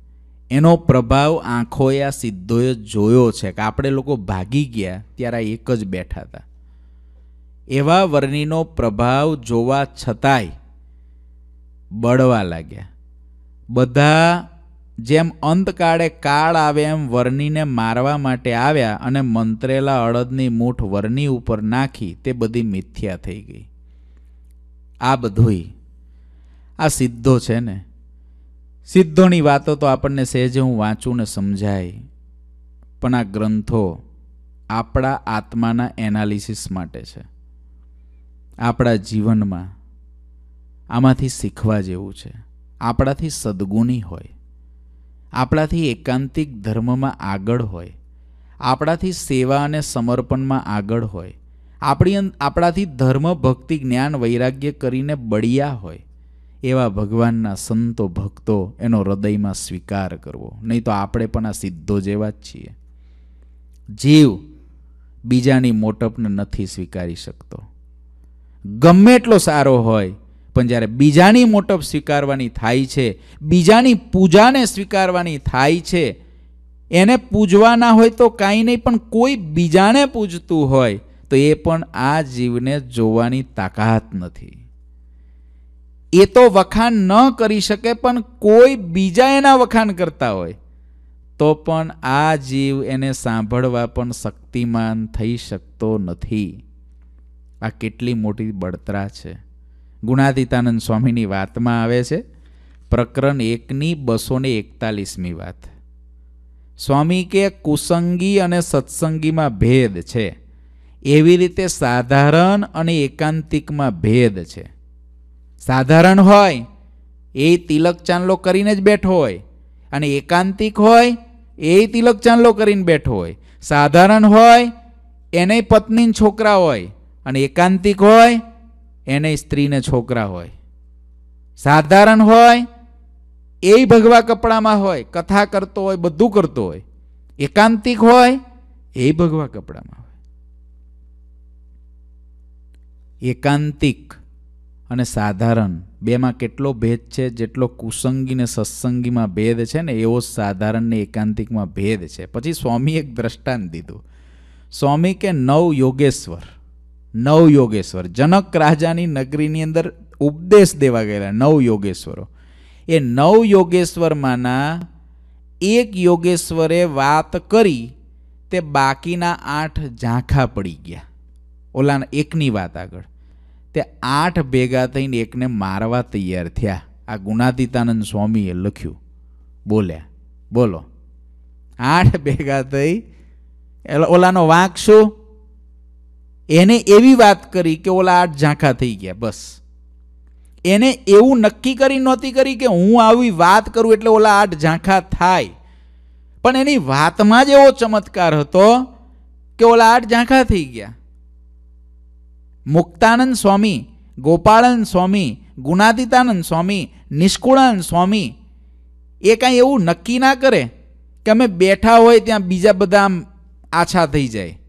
એનો પ્રભાવ આંખોએ આ સિદ્ધોએ જોયો છે કે આપણે લોકો ભાગી ગયા ત્યારે એક જ બેઠા હતા. એવા વર્ણિનો પ્રભાવ જોવા છતાંય બળવા લાગ્યા. બધા જેમ અંતકાળે કાળ આવે એમ વર્ણીને મારવા માટે આવ્યા અને મંત્રેલા અડદની મૂઠ વર્ણી ઉપર નાખી તે બધી મિથ્યા થઈ ગઈ. આ બધુંય આ સિદ્ધો છે ને? સિદ્ધોની વાતો તો આપણને સહેજે હું વાંચું ને સમજાય. પણ આ ગ્રંથો આપણા આત્માના એનાલિસિસ માટે છે. આપણા જીવનમાં આમાંથી શીખવા જેવું છે. આપણાથી સદગુણી હોય. આપણાથી એકાંતિક ધર્મમાં આગળ હોય. આપણાથી સેવા અને સમર્પણમાં આગળ હોય. આપણી આપણાથી ધર્મ, ભક્તિ, જ્ઞાન, વૈરાગ્ય કરીને બળિયા હોય. એવા ભગવાનના સંતો, ભક્તો એનો હૃદયમાં સ્વીકાર કરવો. નહીં તો આપણે પણ આ સિદ્ધો જેવા જ છીએ. જીવ બીજાની મોટપને નથી સ્વીકારી શકતો. ગમે એટલો સારો હોય, પણ જ્યારે બીજાની મોટપ સ્વીકારવાની થાય છે, બીજાની પૂજાને સ્વીકારવાની થાય છે, એને પૂજવાના હોય તો કાંઈ નહીં, પણ કોઈ બીજાને પૂજતું હોય, તો એ પણ આ જીવને જોવાની તાકાત નથી. એ તો વખાણ ન કરી શકે, પણ કોઈ બીજા એના વખાણ કરતા હોય, તો પણ આ જીવ એને સાંભળવા પણ શક્તિમાન થઈ શકતો નથી. આ કેટલી મોટી બળતરા છે. ગુણાતીતાનંદ સ્વામીની વાતમાં આવે છે, પ્રકરણ એકની બસો ને એકતાલીસમી વાત. સ્વામી કે કુસંગી અને સત્સંગીમાં ભેદ છે. એવી રીતે સાધારણ અને એકાંતિકમાં ભેદ છે. સાધારણ હોય, એ તિલક ચાંદલો કરીને જ બેઠો હોય. અને એકાંતિક હોય, એ તિલક ચાંદલો કરીને બેઠો હોય. સાધારણ હોય, એને પત્ની છોકરા હોય. અને એકાંતિક હોય, એને સ્ત્રીને છોકરા હોય. સાધારણ હોય, એ ભગવા કપડામાં હોય, કથા કરતો હોય, બધું કરતો હોય. એકાંતિક હોય, એ ભગવા કપડામાં હોય. એકાંતિક. અને સાધારણ. બેમાં કેટલો ભેદ છે, જેટલો કુસંગી ને સત્સંગીમાં ભેદ છે ને, એવો સાધારણ ને એકાંતિકમાં ભેદ છે. પછી સ્વામી એક દ્રષ્ટાંત દીધું. સ્વામી કે નવ યોગેશ્વર. નવ યોગેશ્વર. જનક રાજાની નગરીની અંદર ઉપદેશ દેવા ગયેલા નવ યોગેશ્વરો. એ નવ યોગેશ્વરમાંના એક યોગેશ્વરે વાત કરી, તે બાકીના આઠ ઝાંખા પડી ગયા. ઓલાના એકની વાત આગળ. તે આઠ ભેગા થઈને એકને મારવા તૈયાર થયા. આ ગુણાતીતાનંદ સ્વામીએ લખ્યું. બોલ્યા બોલો. આઠ ભેગા થઈ ઓલાનો વાંક શું? એને એવી વાત કરી કે ઓલા આઠ ઝાંખા થઈ ગયા, બસ. એને એવું નક્કી કરી નહોતી કરી કે હું આવી વાત કરું એટલે ઓલા આઠ ઝાંખા થાય. પણ એની વાતમાં જ એવો ચમત્કાર હતો કે ઓલા આઠ ઝાંખા થઈ ગયા. મુક્તાનંદ સ્વામી, ગોપાળાનંદ સ્વામી ગુણાતીતાનંદ સ્વામી, નિષ્કુળાનંદ સ્વામી, એ કાંઈ એવું નક્કી ના કરે કે અમે બેઠા હોય ત્યાં બીજા બધા આમ આછા થઈ જાય.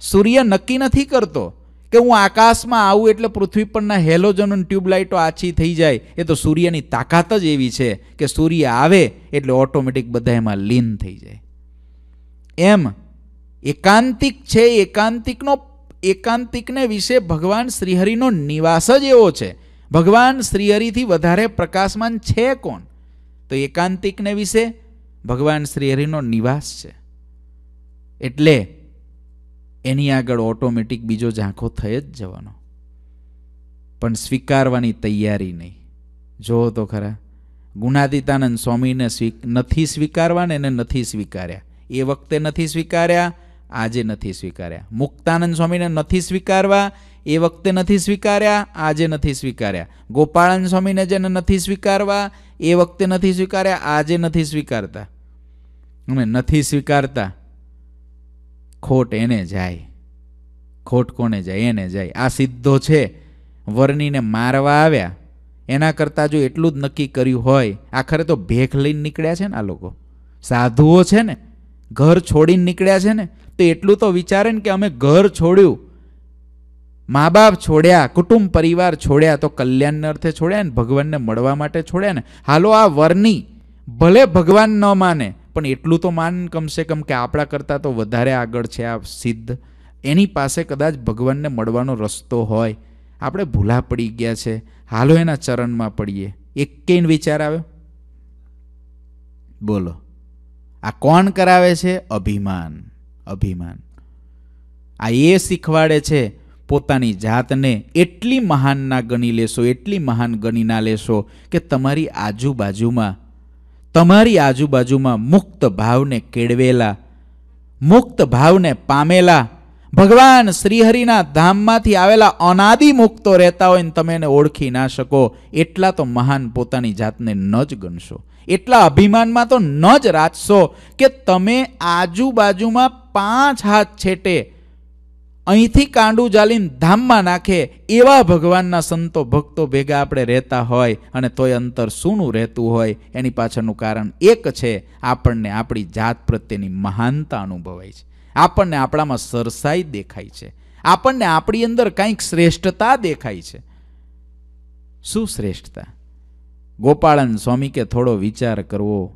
સૂર્ય નક્કી નથી કરતો કે હું આકાશમાં આવું એટલે પૃથ્વી પરના હેલોજન ટ્યુબલાઇટો આછી થઈ જાય. એ તો સૂર્યની તાકાત જ એવી છે કે સૂર્ય આવે એટલે ઓટોમેટિક બધા એમાં લીન થઈ જાય. એમ એકાંતિક છે, એકાંતિકનો એકાંતિકને વિશે ભગવાન શ્રીહરિનો નિવાસ જ એવો છે. ભગવાન શ્રીહરિથી વધારે પ્રકાશમાન છે કોણ? તો એકાંતિકને વિશે ભગવાન શ્રીહરિનો નિવાસ છે. એટલે એની આગળ ઓટોમેટિક બીજો ઝાંખો થઈ જ જવાનો. પણ સ્વીકારવાની તૈયારી નહીં. જુઓ તો ખરા. ગુણાતીતાનંદ સ્વામીને નથી સ્વીકારવાને એને નથી સ્વીકાર્યા. એ વખતે નથી સ્વીકાર્યા આજે નથી સ્વીકાર્યા. મુક્તાનંદ સ્વામીને નથી સ્વીકારવા, એ વખતે નથી સ્વીકાર્યા, આજે નથી સ્વીકાર્યા. ગોપાળાનંદ સ્વામીને જેને નથી સ્વીકારવા, એ વખતે નથી સ્વીકાર્યા, આજે નથી સ્વીકારતા. અમે નથી સ્વીકારતા. ખોટ એને જાય. ખોટ કોને જાય? એને જાય. આ સિદ્ધો છે. વર્ણીને મારવા આવ્યા. એના કરતાં જો એટલું જ નક્કી કર્યું હોય, આખરે તો ભેખ લઈને નીકળ્યા છે ને આ લોકો. સાધુઓ છે ને? ઘર છોડીને નીકળ્યા છે ને? તો એટલું તો વિચારે ને કે અમે ઘર છોડ્યું. મા બાપ છોડ્યા, કુટુંબ પરિવાર છોડ્યા, તો કલ્યાણને અર્થે છોડ્યા ને ભગવાનને મળવા માટે છોડ્યા ને. હાલો આ વરની, ભલે ભગવાન ન માને, પણ એટલું તો માન કમસે કમ કે આપણા કરતાં તો વધારે આગળ છે આ સિદ્ધ. એની પાસે કદાચ ભગવાનને મળવાનો રસ્તો હોય. આપણે ભૂલા પડી ગયા છે. હાલો એના ચરણમાં પડીએ. એક કેન વિચાર આવ્યો? બોલો. આ કોણ કરાવે છે? અભિમાન. અભિમાન. આ એ શીખવાડે છે, પોતાની જાતને એટલી મહાન ના ગણી લેશો, એટલી મહાન ગણી ના લેશો કે તમારી આજુબાજુમાં તમારી આજુબાજુમાં મુક્ત ભાવને કેળવેલા, મુક્ત ભાવને પામેલા ભગવાન શ્રીહરિના ધામમાંથી આવેલા અનાદિ મુક્તો રહેતા હોય ને તમે એને ઓળખી ના શકો. એટલા તો મહાન પોતાની જાતને ન જ ગણશો. એટલા અભિમાનમાં તો ન જ રાખશો કે તમે આજુબાજુમાં પાંચ હાથ છેટે અહીંથી કાંડું જાલીને ધામમાં નાખે એવા ભગવાનના સંતો ભક્તો ભેગા આપણે રહેતા હોય અને તોય અંતર સૂનું રહેતું હોય. એની પાછળનું કારણ એક છે, આપણને આપણી જાત પ્રત્યેની મહાનતા અનુભવાય છે. આપણને આપણામાં સરસાઈ દેખાય છે. આપણને આપણી અંદર કંઈક શ્રેષ્ઠતા દેખાય છે. શું શ્રેષ્ઠતા? ગોપાળાનંદ સ્વામી કે થોડો વિચાર કરવો.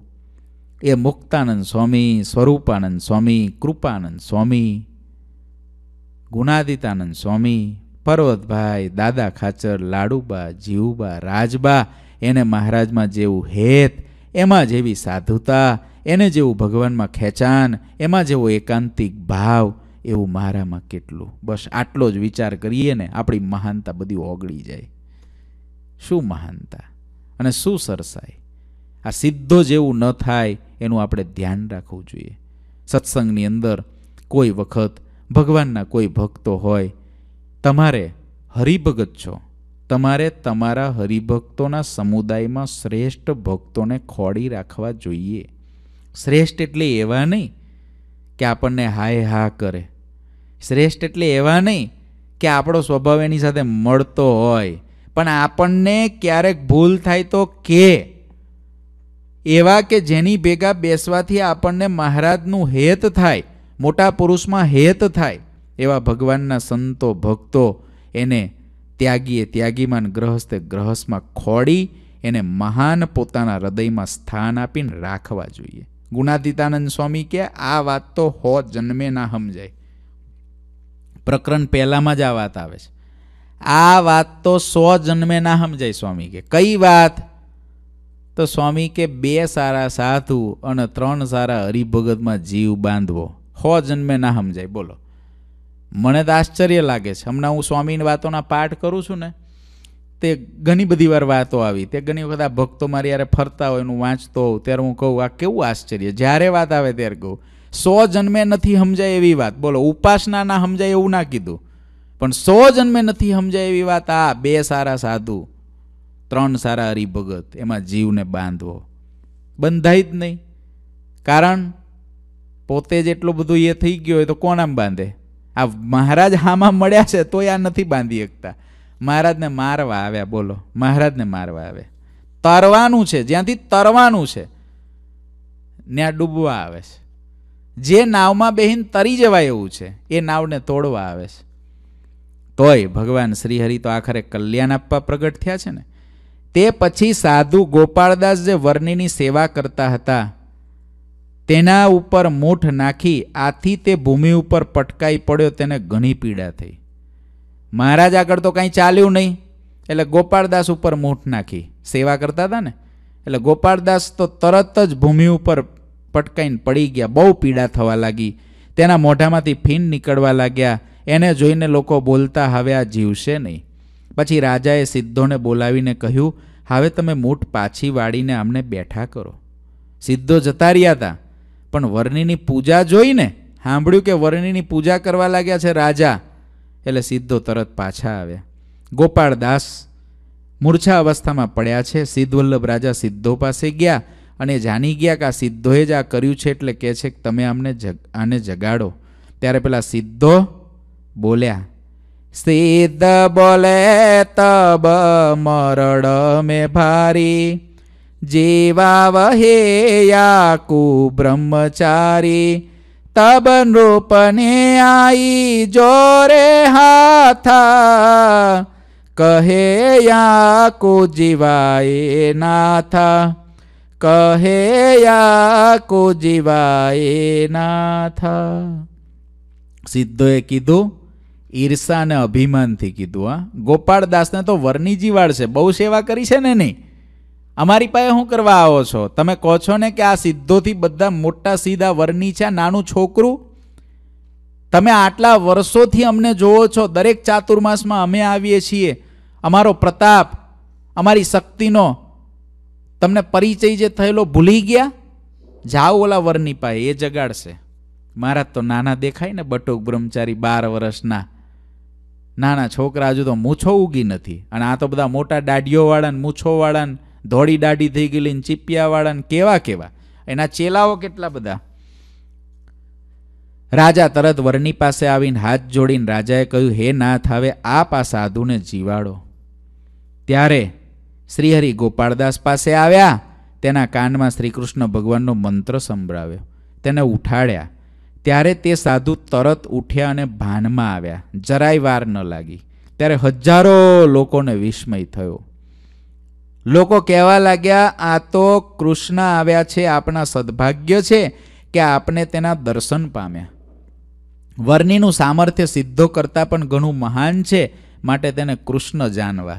એ મુક્તાનંદ સ્વામી, સ્વરૂપાનંદ સ્વામી, કૃપાનંદ સ્વામી, ગુણાદિતાનંદ સ્વામી, પર્વતભાઈ, દાદા ખાચર, લાડુબા જીવુબા રાજબા, એને મહારાજમાં જેવું હેત, એમાં જેવી સાધુતા એને જેવું ભગવાનમાં ખેંચાન એમાં જેવો એકાંતિક ભાવ, એવું મારામાં કેટલું? બસ આટલો જ વિચાર કરીએ ને આપણી મહાનતા બધી ઓગળી જાય. શું મહાનતા? અને શું સરસાય આ સીધો જેવું ન થાય એનું આપણે ધ્યાન રાખવું જોઈએ. સત્સંગની અંદર કોઈ વખત ભગવાનના કોઈ ભક્તો હોય, તમારે હરિભગત છો. તમારે તમારા હરિભક્તોના સમુદાયમાં શ્રેષ્ઠ ભક્તોને ખોડી રાખવા જોઈએ. શ્રેષ્ઠ એટલે એવા નહીં કે આપણને હાય હા કરે. શ્રેષ્ઠ એટલે એવા નહીં કે આપણો સ્વભાવ એની સાથે મળતો હોય. પણ આપણને ક્યારેક ભૂલ થાય તો કે. એવા કે જેની ભેગા બેસવાથી આપણને મહારાજનું હેત થાય, મોટા પુરુષમાં હેત થાય એવા ભગવાનના સંતો, ભક્તો એને ત્યાગીએ ત્યાગીમાન ગ્રહસ્થે ગ્રહસ્થમાં ખોડી એને મહાન પોતાના હૃદયમાં સ્થાન આપીને રાખવા જોઈએ. ગુણાતીતાનંદ સ્વામી કે, આ વાત તો હો જન્મે ના સમજાય પ્રકરણ પહેલામાં જ આ વાત આવે છે. આ વાત તો સો જન્મે ના સમજાય સ્વામી કે. કઈ વાત? તો સ્વામી કે, બે સારા સાધુ અને ત્રણ સારા હરિભગતમાં જીવ બાંધવો. હો, જન્મે ના સમજાય બોલો. મને તો આશ્ચર્ય લાગે છે. હમણાં હું સ્વામીની વાતોના પાઠ કરું છું ને તે ઘણી બધી વાર વાતો આવી. તે ઘણી વખત આ ભક્તો મારી યારે ફરતા હોય હું વાંચતો હોઉં, ત્યારે હું કહું, આ કેવું આશ્ચર્ય? જ્યારે વાત આવે ત્યારે કહું. સો જન્મે નથી સમજાય એવી વાત. બોલો, ઉપાસના ના સમજાય એવું ના કીધું. પણ સો જન્મે નથી સમજાય એવી વાત આ બે સારા સાધુ, ત્રણ સારા હરિભગત, એમાં જીવને બાંધવો. બંધાય જ નહીં. કારણ પોતે જ એટલું બધું એ થઈ ગયો હોય તો કોણ આમ બાંધે? આ મહારાજ હામાં મળ્યા છે તોય આ નથી બાંધી શકતા. મહારાજને મારવા આવ્યા, બોલો. મહારાજને મારવા આવ્યા. તરવાનું છે, જ્યાંથી તરવાનું છે ત્યાં ડૂબવા આવે છે. જે નાવમાં બેહીન તરી જવાય એવું છે, એ નાવને તોડવા આવે છે. તોય ભગવાન શ્રીહરિ તો આખરે કલ્યાણ આપવા પ્રગટ થયા છે ને. તે પછી સાધુ ગોપાળદાસ જે વર્ણિની સેવા કરતા હતા, તેના ઉપર મૂઠ નાખી આથી તે ભૂમિ ઉપર પટકાઈ પડ્યો, તેને ઘણી પીડા થઈ. મહારાજ આગળ તો કાંઈ ચાલ્યું નહીં. એટલે ગોપાળદાસ ઉપર મૂઠ નાખી. સેવા કરતા હતા ને? એટલે ગોપાળદાસ તો તરત જ ભૂમિ ઉપર પટકાઈને પડી ગયા. બહુ પીડા થવા લાગી. તેના મોઢામાંથી ફીન નીકળવા લાગ્યા. એને જોઈને લોકો બોલતા, હવે આ જીવશે નહીં. પછી રાજાએ સિદ્ધોને બોલાવીને કહ્યું, હવે તમે મૂઠ પાછી વાળીને અમને બેઠા કરો. સિદ્ધો જતા રહ્યા હતા. પણ વર્ણિની પૂજા જોઈને સાંભળ્યું કે વર્ણિની પૂજા કરવા લાગ્યા છે રાજા. એટલે સિદ્ધો તરત પાછા આવ્યા ગોપાળદાસ મૂર્છા અવસ્થામાં પડ્યા છે. સિદ્ધવલ્લભ રાજા સિદ્ધો પાસે ગયા અને જાણી ગયા કે આ સિદ્ધોએ જ આ કર્યું છે એટલે કહે છે કે તમે આમને જગ, આને જગાડો. ત્યારે પેલા સિદ્ધો બોલ્યા સિદ્ધ બોલે તબ મરડ મે ભારી જેવા વહે યાકુ બ્રહ્મચારી તબ નૃપને આઈ જોરે હાથા. કહે યાકુ જીવાય નાથા. કહે યાકુ જીવાએ નાથા. સિદ્ધોએ કીધું ઈર્ષા અને અભિમાનથી કીધું આ ગોપાળદાસને તો વર્ણીજી વાળશે બહુ સેવા કરી છે ને નહીં? અમારી પાસે શું કરવા આવો છો? તમે કહો છો ને કે આ સિદ્ધોથી બધા મોટા સીધા વરની છે નાનું છોકરું? તમે આટલા વર્ષોથી અમને જોવો છો, દરેક ચાતુર્માસમાં અમે આવીએ છીએ. અમારો પ્રતાપ, અમારી શક્તિનો, તમને પરિચય જે થયેલો ભૂલી ગયા? જાઓ ઓલા વરની પાસે, એ જગાડશે. મારા તો નાના દેખાય ને બટુક બ્રહ્મચારી બાર વર્ષના. નાના છોકરા હજુ તો મૂછો ઉગી નથી. અને આ તો બધા મોટા દાઢીઓવાળા ને મૂછોવાળા ને ધોળી દાઢી થઈ ગયેલી ને ચીપિયાવાળા ને કેવા કેવા? એના ચેલાઓ કેટલા બધા? રાજા તરત વરની પાસે આવીને હાથ જોડીને રાજાએ કહ્યું, હે નાથ, હવે આપ આ સાધુને જીવાડો. ત્યારે શ્રીહરિ ગોપાળદાસ પાસે આવ્યા, તેના કાનમાં શ્રી કૃષ્ણ ભગવાનનો મંત્ર સંભળાવ્યો, તેને ઉઠાડ્યા. ત્યારે તે સાધુ તરત ઉઠ્યા અને ભાનમાં આવ્યા, જરાય વાર ન લાગી. ત્યારે હજારો લોકોને વિસ્મય થયો. લોકો કહેવા લાગ્યા, આ તો કૃષ્ણ આવ્યા છે, આપણા સદભાગ્ય છે કે આપણે તેના દર્શન પામ્યા. વર્ણિનું સામર્થ્ય સિદ્ધો કરતાં પણ ઘણું મહાન છે, માટે તેને કૃષ્ણ જાણવા.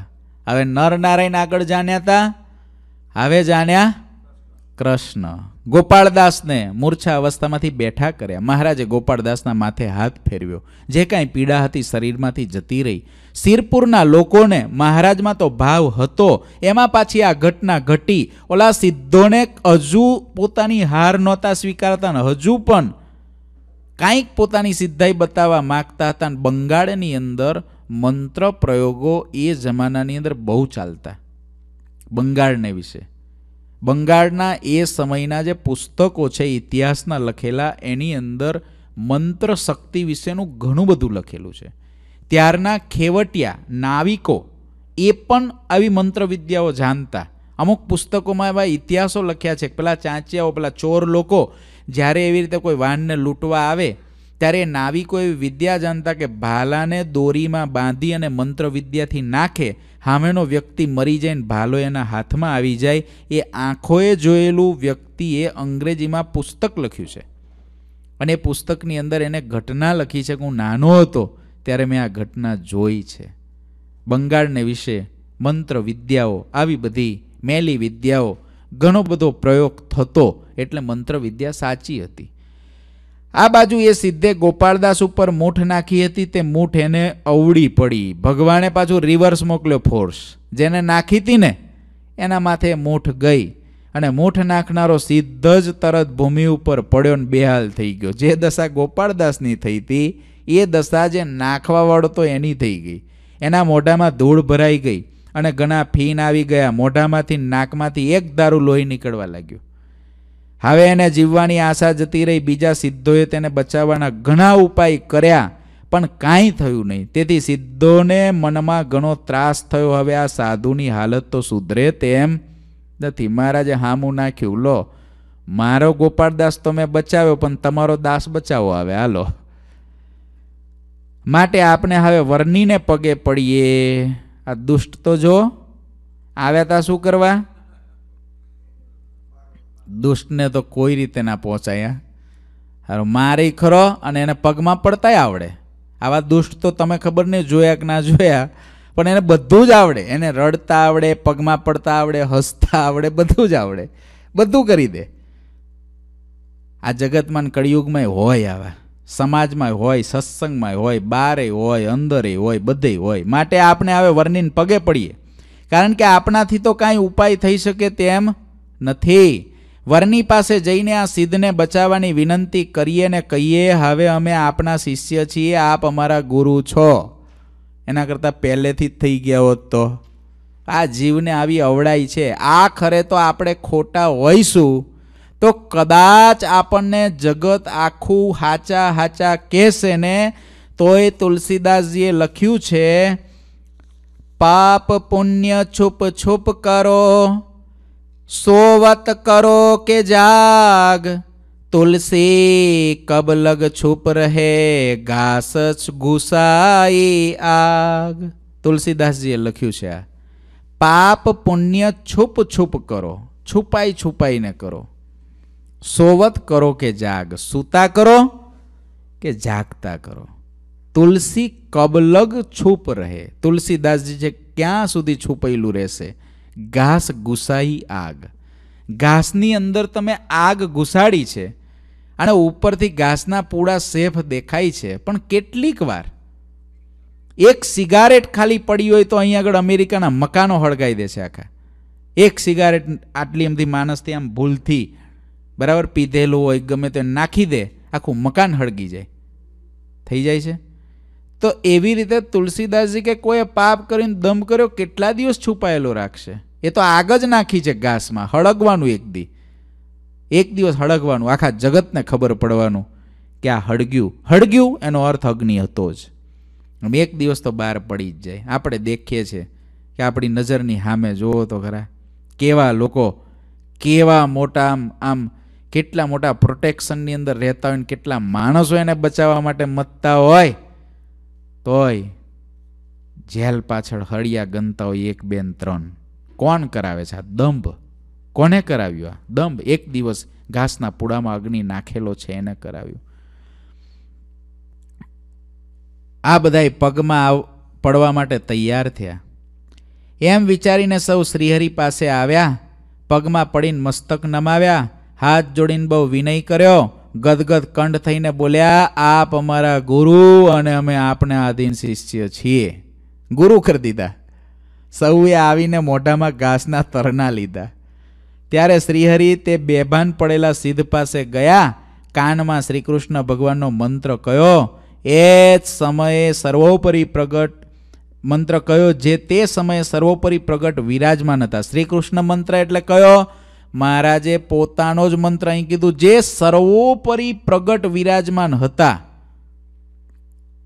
હવે નર નારાયણ આગળ જાણ્યા હતા હવે જાણ્યા? કૃષ્ણ. ગોપાળદાસને મૂર્છા અવસ્થામાંથી બેઠા કર્યા. મહારાજે ગોપાળદાસના માથે હાથ ફેરવ્યો. જે કાંઈ પીડા હતી શરીરમાંથી જતી રહી. સિરપુરના લોકોને મહારાજમાં તો ભાવ હતો. એમાં પાછી આ ઘટના ઘટી. ઓલા સિદ્ધોને હજુ પોતાની હાર નહોતા સ્વીકારતા ને હજુ પણ કાંઈક પોતાની સિદ્ધાઈ બતાવવા માગતા હતા બંગાળની અંદર મંત્ર પ્રયોગો એ જમાનાની અંદર બહુ ચાલતા. બંગાળને વિશે. બંગાળના એ સમયના જે પુસ્તકો છે, ઇતિહાસના લખેલા, એની અંદર મંત્ર શક્તિ વિશેનું ઘણું બધું લખેલું છે. ત્યારના ખેવટિયા, નાવિકો, એ પણ આવી મંત્ર વિદ્યાઓ જાણતા. અમુક પુસ્તકોમાં એવા ઇતિહાસો લખ્યા છે પેલા ચાંચિયાઓ, પેલા ચોર લોકો જ્યારે એવી રીતે કોઈ વાનને લૂંટવા આવે ત્યારે નાવિકો એવી વિદ્યા જાણતા કે ભાલાને દોરીમાં બાંધી અને મંત્ર વિદ્યાથી નાખે સામેનો વ્યક્તિ મરી જાય ને ભાલો એના હાથમાં આવી જાય, એ આંખોએ જોયેલું વ્યક્તિએ અંગ્રેજીમાં પુસ્તક લખ્યું છે. અને એ પુસ્તકની અંદર એને ઘટના લખી છે કે હું નાનો હતો, ત્યારે મેં આ ઘટના જોઈ છે. બંગાળને વિશે મંત્ર વિદ્યાઓ, આવી બધી મેલી વિદ્યાઓ, ઘણો બધો પ્રયોગ થતો, એટલે મંત્ર વિદ્યા સાચી હતી. આ બાજુ એ સિદ્ધે ગોપાળદાસ ઉપર મૂઠ નાખી હતી, તે મૂઠ એને અવળી પડી. ભગવાને પાછું રિવર્સ મોકલ્યો ફોર્સ જેને નાખી હતી ને, એના માથે મૂઠ ગઈ અને મૂઠ નાખનારો સિદ્ધ જ તરત ભૂમિ ઉપર પડ્યો ને બેહાલ થઈ ગયો. જે દશા ગોપાળદાસની થઈ હતી, એ દશા જે નાખવાવાળો તો એની થઈ ગઈ. એના મોઢામાં ધૂળ ભરાઈ ગઈ અને ઘણા ફીન આવી ગયા. મોઢામાંથી નાકમાંથી એક દારૂ લોહી નીકળવા લાગ્યું. હવે એને જીવવાની આશા જતી રહી, બીજા સિદ્ધોએ તેને બચાવવાના ઘણા ઉપાય કર્યા, પણ કાંઈ થયું નહીં. તેથી સિદ્ધોને મનમાં ઘણો ત્રાસ થયો. હવે આ સાધુની હાલત તો સુધરે તેમ નથી. મહારાજે હામું નાખ્યું, લો, મારો ગોપાળદાસ તો મેં બચાવ્યો, પણ તમારો દાસ બચાવો. આવે હાલો. માટે આપણે હવે વર્ણીને પગે પડીએ. આ દુષ્ટ તો જો, આવ્યા તા શું કરવા? દુષ્ટને તો કોઈ રીતે ના પહોંચાયા હારો, મારે ખરો અને એને પગમાં પડતાય આવડે. આવા દુષ્ટ તો તમે ખબર નહીં, જોયા કે ના જોયા, પણ એને બધું જ આવડે. એને રડતા આવડે, પગમાં પડતા આવડે, હસતા આવડે, બધું જ આવડે. બધું કરી દે. આ જગતમાં કળિયુગમાં હોય આવા. સમાજમાં હોય, સત્સંગમાં હોય, બારે હોય, અંદરે હોય, બધે હોય. માટે આપણે હવે વર્ણિન પગે પડીએ. કારણ કે આપણાથી તો કાંઈ ઉપાય થઈ શકે તેમ નથી. વરની પાસે જઈને આ સિદ્ધને બચાવવાની વિનંતી કરીએ ને કહીએ, હવે અમે આપના શિષ્ય છીએ, આપ અમારા ગુરુ છો. એના કરતાં પહેલેથી જ થઈ ગયા હોત તો. આ જીવને આવી અવડાઈ છે. આ ખરે તો આપણે ખોટા હોઈશું. તો કદાચ આપણને જગત આખું હાચા હાચા કહેશે ને, તોય તુલસીદાસજીએ લખ્યું છે, પાપ પુણ્ય છુપ છુપ કરો. સોવત કરો કે જાગ તુલસી કબ લગ છુપ રહે ઘાસ ઘુસાઈ આગ તુલસીદાસજીએ લખ્યું છે આ પાપ પુણ્ય છુપ છુપ કરો છુપાઈ છુપાઈને કરો સોવત કરો કે જાગ સૂતા કરો કે જાગતા કરો તુલસી કબલગ છુપ રહે તુલસીદાસજી છે ક્યાં સુધી છુપાયેલું રહેશે ઘાસ ઘૂસાઈ આગ. ઘાસની અંદર તમે આગ ઘુસાડી છે અને ઉપરથી ઘાસના પૂળા સેફ દેખાય છે. પણ કેટલીક વાર એક સિગારેટ ખાલી પડી હોય તો અહીં આગળ અમેરિકાના મકાનો હળગાઈ દે છે આખા. એક સિગારેટ આટલી એમથી માણસથી આમ ભૂલથી બરાબર પીધેલું હોય, ગમે તે નાખી દે, આખું મકાન હળગી જાય. થઈ જાય છે? તો એવી રીતે તુલસીદાસજી કે કોઈ પાપ કરીને દમ કર્યો, કેટલા દિવસ છુપાયેલો રાખશે? એ તો આગ જ નાખી છે ઘાસમાં, હળગવાનું એક દી. એક દિવસ હળગવાનું, આખા જગતને ખબર પડવાનું કે આ હળગ્યું. હળગ્યું એનો અર્થ અગ્નિ હતો જ. એક દિવસ તો બહાર પડી જ જાય. આપણે દેખીએ છીએ કે આપણી નજરની સામે જોવો તો ખરા, કેવા લોકો, કેવા મોટા આમ આમ કેટલા મોટા પ્રોટેક્શનની અંદર રહેતા હોય ને કેટલા માણસો એને બચાવવા માટે મતતા હોય. તોય જેલ પાછળ હળિયા ગનતા હોય એક, બેન, ત્રણ. કોણ કરાવે છે આ દંભ? કોને કરાવ્યું આ દંભ? એક દિવસ ઘાસના પૂડામાં અગ્નિ નાખેલો છે, એને કરાવ્યું. આ બધાય પગમાં પડવા માટે તૈયાર થયા. એમ વિચારીને સૌ શ્રીહરિ પાસે આવ્યા, પગમાં પડીને મસ્તક નમાવ્યા, હાથ જોડીને બહુ વિનય કર્યો ગદગદ કંઠ થઈને બોલ્યા, આપ અમારા ગુરુ અને અમે આપને આધીન શિષ્ય છીએ. ગુરુ કરી દીધા. સૌએ આવીને મોઢામાં ઘાસના તરના લીધા. ત્યારે શ્રીહરિ તે બેભાન પડેલા સિદ્ધ પાસે ગયા, કાનમાં શ્રીકૃષ્ણ ભગવાનનો મંત્ર કયો, એ જ સમયે સર્વોપરી પ્રગટ, મંત્ર કયો, જે તે સમયે સર્વોપરી પ્રગટ વિરાજમાન હતા. શ્રીકૃષ્ણ મંત્ર એટલે કયો મહારાજે પોતાનો જ મંત્ર અહીં કીધું, જે સર્વોપરી પ્રગટ વિરાજમાન હતા.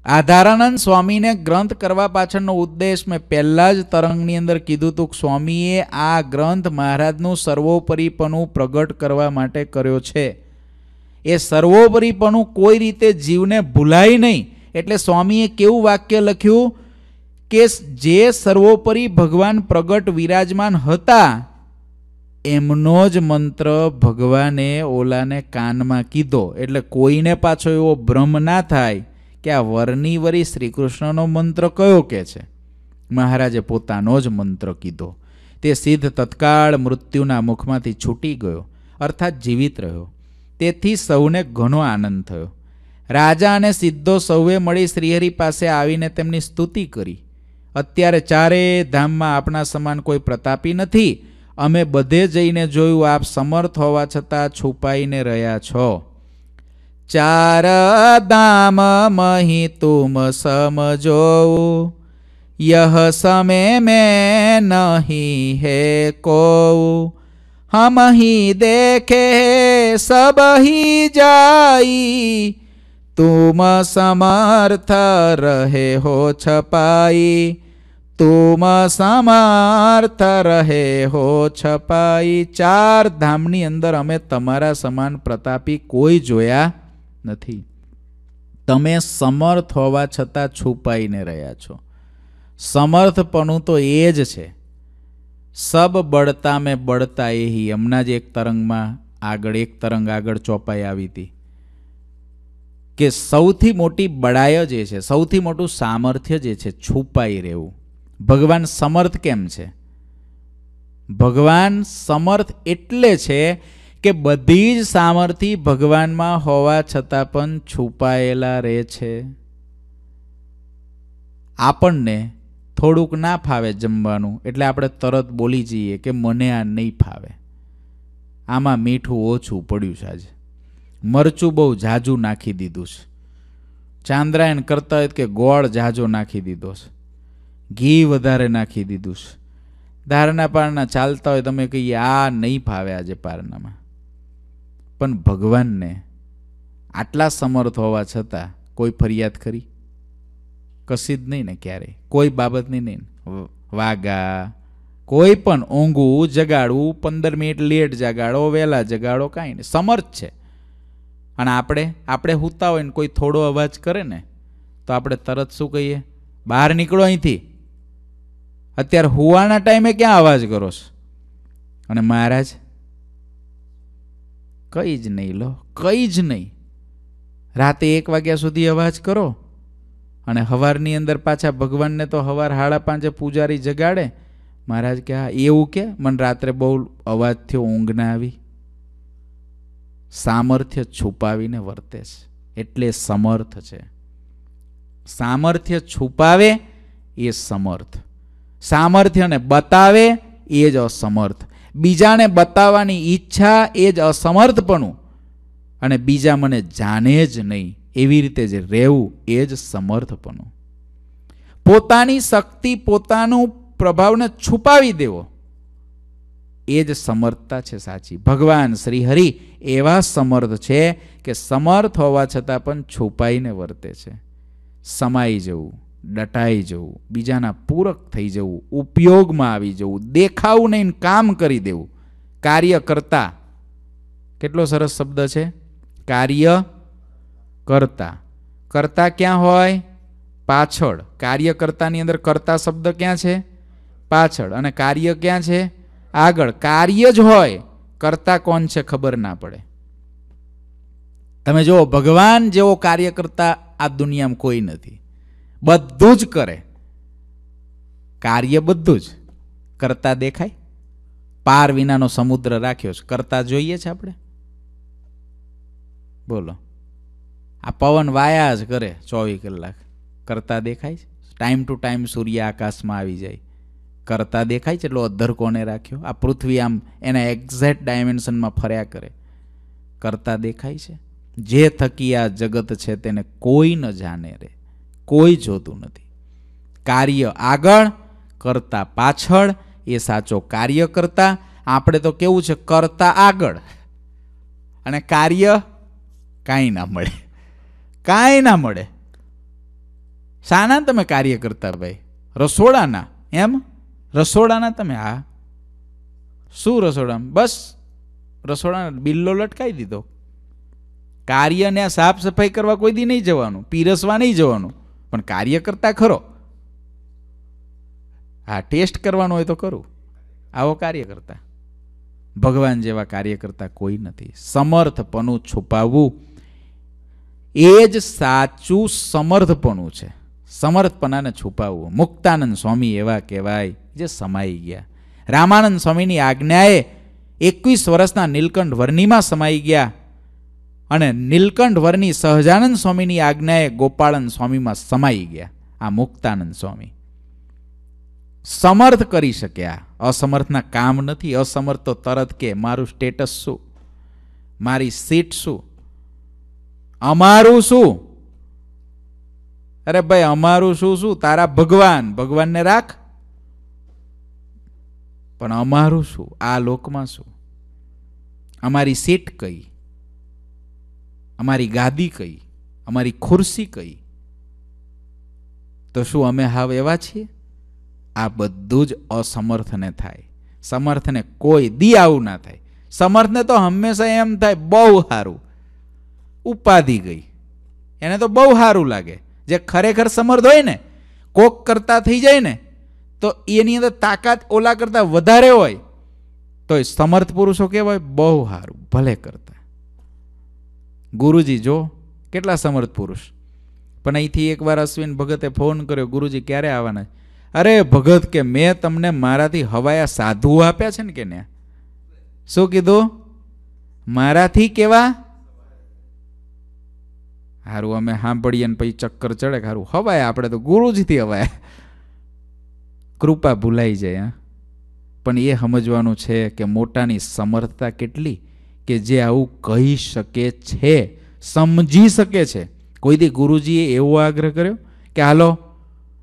આધારાનંદ સ્વામીને ગ્રંથ કરવા પાછળનો ઉદ્દેશ મેં પહેલાં જ તરંગની અંદર કીધું હતું કે સ્વામીએ આ ગ્રંથ મહારાજનું સર્વોપરીપણું પ્રગટ કરવા માટે કર્યો છે. એ સર્વોપરીપણું કોઈ રીતે જીવને ભૂલાય નહીં. એટલે સ્વામીએ કેવું વાક્ય લખ્યું કે જે સર્વોપરી ભગવાન પ્રગટ વિરાજમાન હતા એમનો જ મંત્ર ભગવાને ઓલાને કાનમાં કીધો. એટલે કોઈને પાછો એવો ભ્રમ ના થાય કે આ વરની વરી શ્રીકૃષ્ણનો મંત્ર કયો કે છે? મહારાજે પોતાનો જ મંત્ર કીધો. તે સિદ્ધ તત્કાળ મૃત્યુના મુખમાંથી છૂટી ગયો, અર્થાત જીવિત રહ્યો. તેથી સૌને ઘણો આનંદ થયો. રાજા અને સિદ્ધો સૌએ મળી શ્રીહરિ પાસે આવીને તેમની સ્તુતિ કરી. અત્યારે ચારે ધામમાં આપણા સમાન કોઈ પ્રતાપી નથી અમે બધે જઈને જોયું આપ સમર્થ હોવા છતાં છુપાઈને રહ્યા છો ચાર દામ મહી તુમ સમજો યહ સમે મેં નહીં હે કો હમ ही देखे सब ही जाई तुम समर्थ रहे हो छपाई तुम સમર્થ રહે હો છપાઈ. ચાર ધામની અંદર અમે તમારા સમાન પ્રતાપી કોઈ જોયા નથી. તમે સમર્થ હોવા છતાં છુપાઈને રહ્યા છો. સમર્થપણું તો એ જ છે. સબ બળતા મેં બળતા એહી હમણાં જ એક તરંગમાં આગળ, એક તરંગ આગળ ચોપાઈ આવી હતી. કે સૌથી મોટી બડાય જ એ છે, સૌથી મોટું સામર્થ્ય જે છે, છુપાઈ રહેવું. ભગવાન સમર્થ કેમ છે? ભગવાન સમર્થ એટલે છે કે બધી જ સામર્થિ ભગવાનમાં હોવા છતાં પણ છુપાયેલા રહે છે. આપણને થોડુંક ના ફાવે જમવાનું, એટલે આપણે તરત બોલી જઈએ કે મને આ નહીં ફાવે. આમાં મીઠું ઓછું પડ્યું છે આજે. મરચું બહુ ઝાઝું નાખી દીધું છે. ચાંદ્રાયણ કરતા હોય કે ગોળ ઝાઝો નાખી દીધો છે. ઘી વધારે નાખી દીધું છે. ધારના પારના ચાલતા હોય તમે કહીએ, આ નહીં ફાવે આજે પારનામાં પણ ભગવાનને આટલા સમર્થ હોવા છતાં કોઈ ફરિયાદ કરી? કશી જ નહીં ને ક્યારેય. કોઈ બાબતની નહીં વાગા. કોઈ પણ ઊંઘવું, જગાડવું, પંદર મિનિટ લેટ જગાડો, વહેલા જગાડો, કાંઈ નહીં. સમર્થ છે. અને આપણે આપણે હૂતા હોય ને કોઈ થોડો અવાજ કરે ને, તો આપણે તરત શું કહીએ? બહાર નીકળો અહીંથી. અત્યારે હુવાના ટાઈમે ક્યાં અવાજ કરો છો? અને મહારાજ, કંઈ જ નહીં લો, કંઈ જ નહીં. રાતે એક વાગ્યા સુધી અવાજ કરો અને હવારની અંદર પાછા ભગવાનને તો હવાર હાડા પાંચે પૂજારી જગાડે. મહારાજ કે, હા, એવું કે? મને રાત્રે બહુ અવાજ થયો, ઊંઘ ના આવી. સામર્થ્ય છુપાવીને વર્તે છે. એટલે સમર્થ છે. સામર્થ્ય છુપાવે એ સમર્થ. સામર્થ્યને બતાવે એ જ અસમર્થ. બીજાને બતાવવાની ઈચ્છા એ જ અસમર્થપણું. અને બીજા મને જાણે જ નહીં. એવી રીતે જે રહેવું એ જ સમર્થપણું. પોતાની શક્તિ પોતાનું પ્રભાવને છુપાવી દેવો. એ જ સમર્થતા છે સાચી. ભગવાન શ્રી હરિ એવા સમર્થ છે કે સમર્થ હોવા છતાં પણ છુપાઈને વર્તે છે. સમાઈ જવું. ડટાઈ જવું, બીજાના પૂરક થઈ જવું, ઉપયોગમાં આવી જવું દેખાવું નહીં કામ કરી દેવું. કાર્ય કરતા. કેટલો સરસ શબ્દ છે? કાર્ય કરતા. કરતા ક્યાં હોય? પાછળ. કાર્ય કરતાની અંદર કરતા શબ્દ ક્યાં છે? પાછળ. અને કાર્ય ક્યાં છે? આગળ. કાર્ય જ હોય. કરતા કોણ છે ખબર ના પડે. તમે જુઓ, ભગવાન જેવો કાર્ય કરતા આ દુનિયામાં કોઈ નથી. બધું જ કરે. કાર્ય બધું જ કરતા દેખાય. પાર વિનાનો સમુદ્ર રાખ્યો છે. કરતા જોઈએ છે આપણે. બોલો. આ પવન વાયા જ કરે ચોવીસ કલાક. કરતા દેખાય છે. ટાઈમ ટુ ટાઈમ સૂર્ય આકાશમાં આવી જાય. કરતા દેખાય છે એટલો અધર કોને રાખ્યો? આ પૃથ્વી આમ એના એક્ઝેક્ટ ડાયમેન્શનમાં ફર્યા કરે. કરતા દેખાય છે. જે થકી આ જગત છે તેને કોઈ ન જાણે રે. કોઈ જોતું નથી. કાર્ય આગળ, કરતા પાછળ, એ સાચો કાર્ય કરતા, આપણે તો કેવું છે, કરતા આગળ. અને કાર્ય કાંઈ ના મળે. કાંઈ ના મળે. શાના તમે કાર્ય કરતા ભાઈ? રસોડાના. એમ? રસોડાના તમે? હા. શું રસોડામાં બસ. રસોડાના બિલ્લો લટકાવી દીધો. કાર્યને સાફ સફાઈ કરવા કોઈ દી નહીં જવાનું. પીરસવા નહીં જવાનું. પણ કાર્ય કરતા ખરો. હા ટેસ્ટ કરવાનો હોય તો કરું. આવો કાર્ય કરતા. ભગવાન જેવા કાર્ય કરતા કોઈ નથી. સમર્થપણું છુપાવવું એ જ સાચું સમર્થપણું છે. સમર્થપણાને છુપાવવું. મુક્તાનંદ સ્વામી એવા કહેવાય જે સમાઈ ગયા. રામાનંદ સ્વામીની આજ્ઞાએ એકવીસ વર્ષના નીલકંઠ વર્ણિમાં સમાઈ ગયા. અને નીલકંઠ વરની સહજાનંદ સ્વામીની આજ્ઞાએ ગોપાળન સ્વામીમાં સમાઈ ગયા, આ મુક્તાનંદ સ્વામી. સમર્થ કરી શક્યા. અસમર્થના કામ નથી, અસમર્થ તો તરત કે, મારું સ્ટેટસ શું? મારી સીટ શું? અમારું શું? અરે ભાઈ, અમારું શું શું? તારા ભગવાન, ભગવાનને રાખ. પણ અમારું શું? આ લોકમાં શું? અમારી સીટ કઈ? અમારી ગાદી કઈ, અમારી ખુરશી કઈ. તો શું અમે હાવ એવા છીએ? આ બધું જ અસમર્થને થાય. સમર્થને કોઈ દી આવું ના થાય. સમર્થને તો હંમેશા એમ થાય, બહુ સારું ઉપાધિ ગઈ. એને તો બહુ સારું લાગે. જે ખરેખર સમર્થ હોય ને, કોક કરતા થઈ જાય ને, તો એની અંદર તાકાત ઓલા કરતાં વધારે હોય. તો સમર્થ પુરુષો કહેવાય બહુ સારું ભલે કરતા. ગુરુજી, જો કેટલા સમર્થ પુરુષ? પણ અહીંથી એકવાર અશ્વિન ભગતે ફોન કર્યો, ગુરુજી, ક્યારે આવવાના અરે, ભગત, કે મેં તમને મારાથી હવાયા સાધુઓ આપ્યા છે ને કે ને શું કીધું? મારાથી કેવા? હારું, અમે સાંભળીએ ને પછી ચક્કર ચડે હારું, હવાય આપણે તો ગુરુજીથી હવાય. કૃપા ભૂલાઈ જાય, હા. પણ એ સમજવાનું છે કે મોટાની સમર્થતા કેટલી કે જે આવું કહી શકે છે, સમજી શકે છે. કોઈ દી ગુરુજીએ એવો આગ્રહ કર્યો કે હાલો,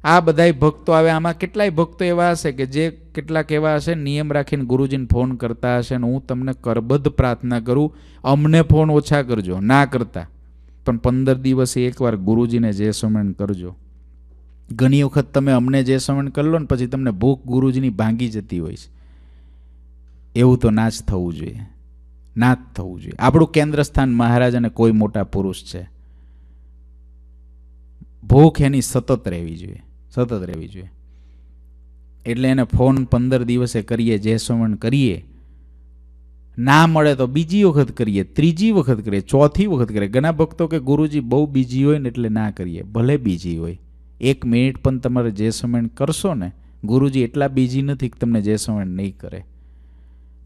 આ બધાય ભક્તો આવે, આમાં કેટલાય ભક્તો એવા હશે કે જે કેટલાક એવા હશે, નિયમ રાખીને ગુરુજીને ફોન કરતા હશે ને હું તમને કરબદ્ધ પ્રાર્થના કરું, અમને ફોન ઓછા કરજો, ના કરતા. પણ પંદર દિવસે એકવાર ગુરુજીને જે સમરણ કરજો. ઘણી વખત તમે અમને જે સમરણ કરી લો ને પછી તમને ભૂખ ગુરુજીની ભાંગી જતી હોય છે. એવું તો ના જ થવું જોઈએ. ના જ થવું જોઈએ. આપણું કેન્દ્ર સ્થાન મહારાજ અને કોઈ મોટા પુરુષ છે. ભૂખ એની સતત રહેવી જોઈએ. સતત રહેવી જોઈએ. એટલે એને ફોન પંદર દિવસે કરીએ, જે શ્રવણ કરીએ. ના મળે તો બીજી વખત કરીએ, ત્રીજી વખત કરીએ, ચોથી વખત કરીએ. ઘણા ભક્તો કે ગુરુજી બહુ બીજી હોય ને એટલે ના કરીએ. ભલે બીજી હોય. એક મિનિટ પણ તમારે જે સમણ કરશો ને, ગુરુજી એટલા બીજી નથી કે તમને જે સમણ નહીં કરે.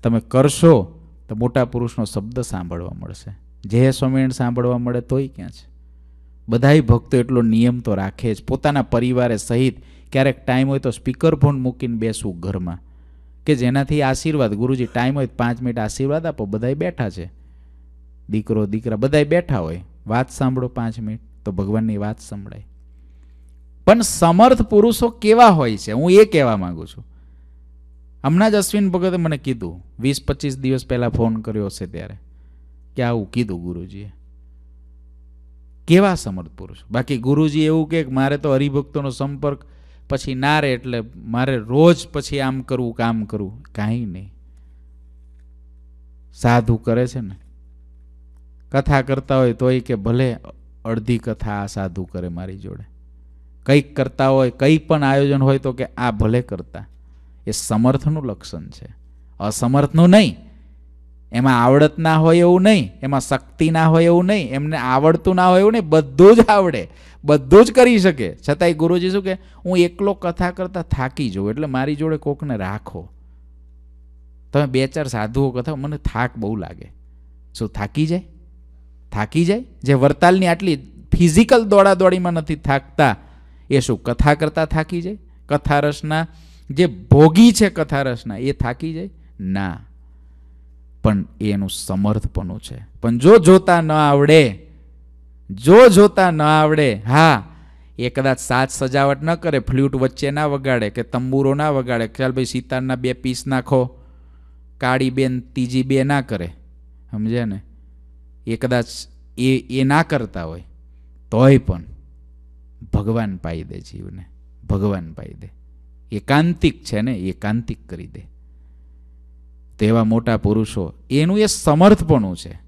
તમે કરશો તો મોટા પુરુષનો શબ્દ સાંભળવા મળશે. જે સ્વામિનારાયણ સાંભળવા મળે તોય ક્યાં છે? બધાય ભક્તો એટલો નિયમ તો રાખે જ. પોતાના પરિવારે સહિત ક્યારેક ટાઈમ હોય તો સ્પીકર ફોન મૂકીને બેસવું ઘરમાં. કે જેનાથી આશીર્વાદ, ગુરુજી ટાઈમ હોય પાંચ મિનિટ આશીર્વાદ આપો, બધાય બેઠા છે. દીકરો, દીકરા, બધાય બેઠા હોય. વાત સાંભળો પાંચ મિનિટ, તો ભગવાનની વાત સંભળાય. પણ સમર્થ પુરુષો કેવા હોય છે? હું એ કહેવા માગું છું. હમણાં જ અશ્વિન ભગતે મને કીધું, વીસ પચીસ દિવસ પહેલાં ફોન કર્યો હશે ત્યારે, કે આવું કીધું ગુરુજીએ. કેવા સમર્થ પુરુષ? બાકી ગુરુજી એવું કે મારે તો હરિભક્તોનો સંપર્ક પછી ના રહે એટલે મારે રોજ પછી આમ કરવું કામ કરવું, કાંઈ નહીં. સાધુ કરે છે ને. કથા કરતા હોય તોય કે ભલે અડધી કથા આ સાધુ કરે મારી જોડે. કંઈક કરતા હોય, કંઈ પણ આયોજન હોય તો કે આ ભલે કરતા. એ સમર્થનું લક્ષણ છે. અસમર્થનું નહીં. એમાં આવડત ના હોય એવું નહીં. એમાં શક્તિ ના હોય એવું નહીં. એમને આવડતું ના હોય એવું નહીં. બધું જ આવડે. બધું જ કરી શકે. છતાંય ગુરુજી શું કે? હું એકલો કથા કરતાં થાકી જાઉં. એટલે મારી જોડે કોકને રાખો. તમે બે ચાર સાધુઓ કથા મને થાક બહુ લાગે. શું, થાકી જાય? થાકી જાય? જે વરતાલની આટલી ફિઝિકલ દોડાદોડીમાં નથી થાકતા, એ શું, કથા કરતાં થાકી જાય? કથા રસના જે ભોગી છે કથા રસના એ થાકી જાય? ના. પણ એનું સમર્થપણું છે. પણ જો જોતા ન આવડે, જો જોતા ન આવડે, હા, એ કદાચ સાજ સજાવટ ન કરે, ફ્લ્યુટ વચ્ચે ના વગાડે કે તંબુરો ના વગાડે, ખ્યાલ ભાઈ સિતારના બે પીસ નાખો, કાળી બેન ત્રીજી બે ના કરે સમજે ને? એ કદાચ એ એ ના કરતા હોય, તોય પણ ભગવાન પાઈ દે જીવને, ભગવાન પાઈ દે. એકાંતિક છે ને, એકાંતિક કરી દે. તેવા મોટા પુરુષો, એનું એ સમર્થપણું છે.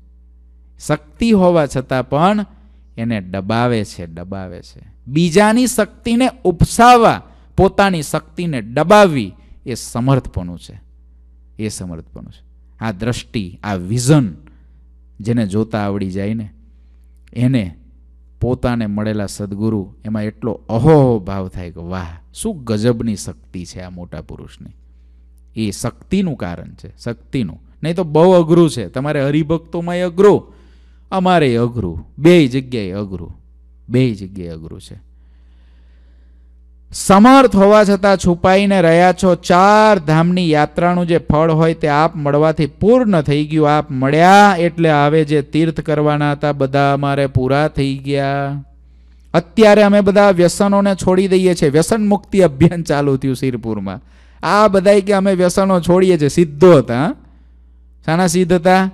શક્તિ હોવા છતાં પણ એને ડબાવે છે ડબાવે છે. બીજાની શક્તિને ઉપસાવવા, પોતાની શક્તિને ડબાવવી એ સમર્થપણું છે. એ સમર્થપણું છે. આ દ્રષ્ટિ, આ વિઝન જેને જોતા આવડી જાય ને, એને પોતાને મળેલા સદગુરુ એમાં એટલો અહોહો ભાવ થાય કે વાહ, શું ગજબની શક્તિ છે આ મોટા પુરુષની. એ શક્તિનું કારણ છે, શક્તિનું. નહીં તો બહુ અઘરું છે. તમારે હરિભક્તોમાંય અઘરું, અમારે અઘરું. બે જગ્યાએ અઘરું. બે જગ્યાએ અઘરું છે. સમર્થ હોવા છતાં છુપાઈને રહ્યા છો. ચાર ધામની યાત્રાનું જે ફળ હોય તે આપ મળવાથી પૂર્ણ થઈ ગયું. આપ મળ્યા એટલે હવે જે તીર્થ કરવાના હતા, બધા અમારે પૂરા થઈ ગયા. અત્યારે અમે બધા વ્યસનોને છોડી દઈએ છીએ. વ્યસન મુક્તિ અભિયાન ચાલુ થયું શિરપુરમાં. આ બધાય કે અમે વ્યસનો છોડીએ છીએ. સિદ્ધો હતા? શાના સિદ્ધ હતા?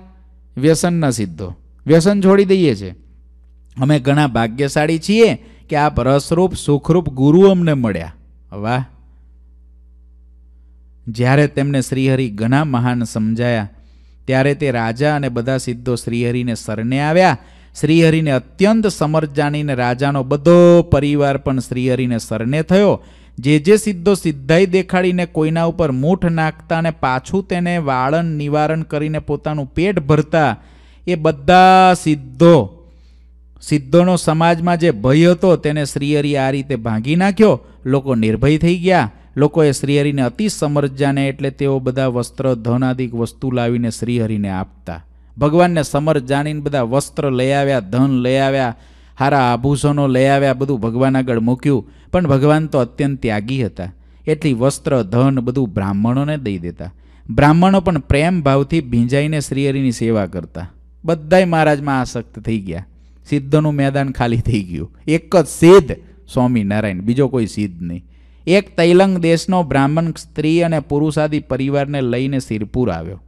વ્યસનના સિદ્ધો. વ્યસન છોડી દઈએ છીએ. અમે ઘણા ભાગ્યશાળી છીએ. કે આપ રસરૂપ સુખરૂપ ગુરુ અમને મળ્યા. વાહ જ્યારે તેમને શ્રીહરિ ઘણા મહાન સમજાયા, ત્યારે તે રાજા અને બધા સિદ્ધો શ્રીહરિને શરણે આવ્યા. શ્રીહરિને અત્યંત સમર્થ જાણીને રાજાનો બધો પરિવાર પણ શ્રીહરિને શરણે થયો. જે જે સિદ્ધો સિદ્ધાઈ દેખાડીને કોઈના ઉપર મૂઠ નાખતા અને પાછું તેને વાળન નિવારણ કરીને પોતાનું પેટ ભરતા, એ બધા સિદ્ધો સિદ્ધોનો સમાજમાં જે ભય હતો તેને શ્રીહરિએ આ રીતે ભાંગી નાખ્યો. લોકો નિર્ભય થઈ ગયા. લોકોએ શ્રીહરિને અતિ સમરજાને એટલે તેઓ બધા વસ્ત્ર, ધનાદિક વસ્તુ લાવીને શ્રીહરિને આપતા. ભગવાનને સમર જાણીને બધા વસ્ત્ર લઈ આવ્યા, ધન લઈ આવ્યા, હારા આભૂષણો લઈ આવ્યા, બધું ભગવાન આગળ મૂક્યું. પણ ભગવાન તો અત્યંત ત્યાગી હતા. એટલી વસ્ત્ર, ધન બધું બ્રાહ્મણોને દઈ દેતા. બ્રાહ્મણો પણ પ્રેમ ભાવથી ભીંજાઈને શ્રીહરિની સેવા કરતા. બધાય મહારાજમાં આસક્ત થઈ ગયા. સિદ્ધનું મેદાન ખાલી થઈ ગયું. એક જ સિદ્ધ સ્વામિનારાયણ, બીજો કોઈ સિદ્ધ નહીં. એક તૈલંગ દેશનો બ્રાહ્મણ સ્ત્રી અને પુરુષાદી પરિવારને લઈને સિરપુર આવ્યો.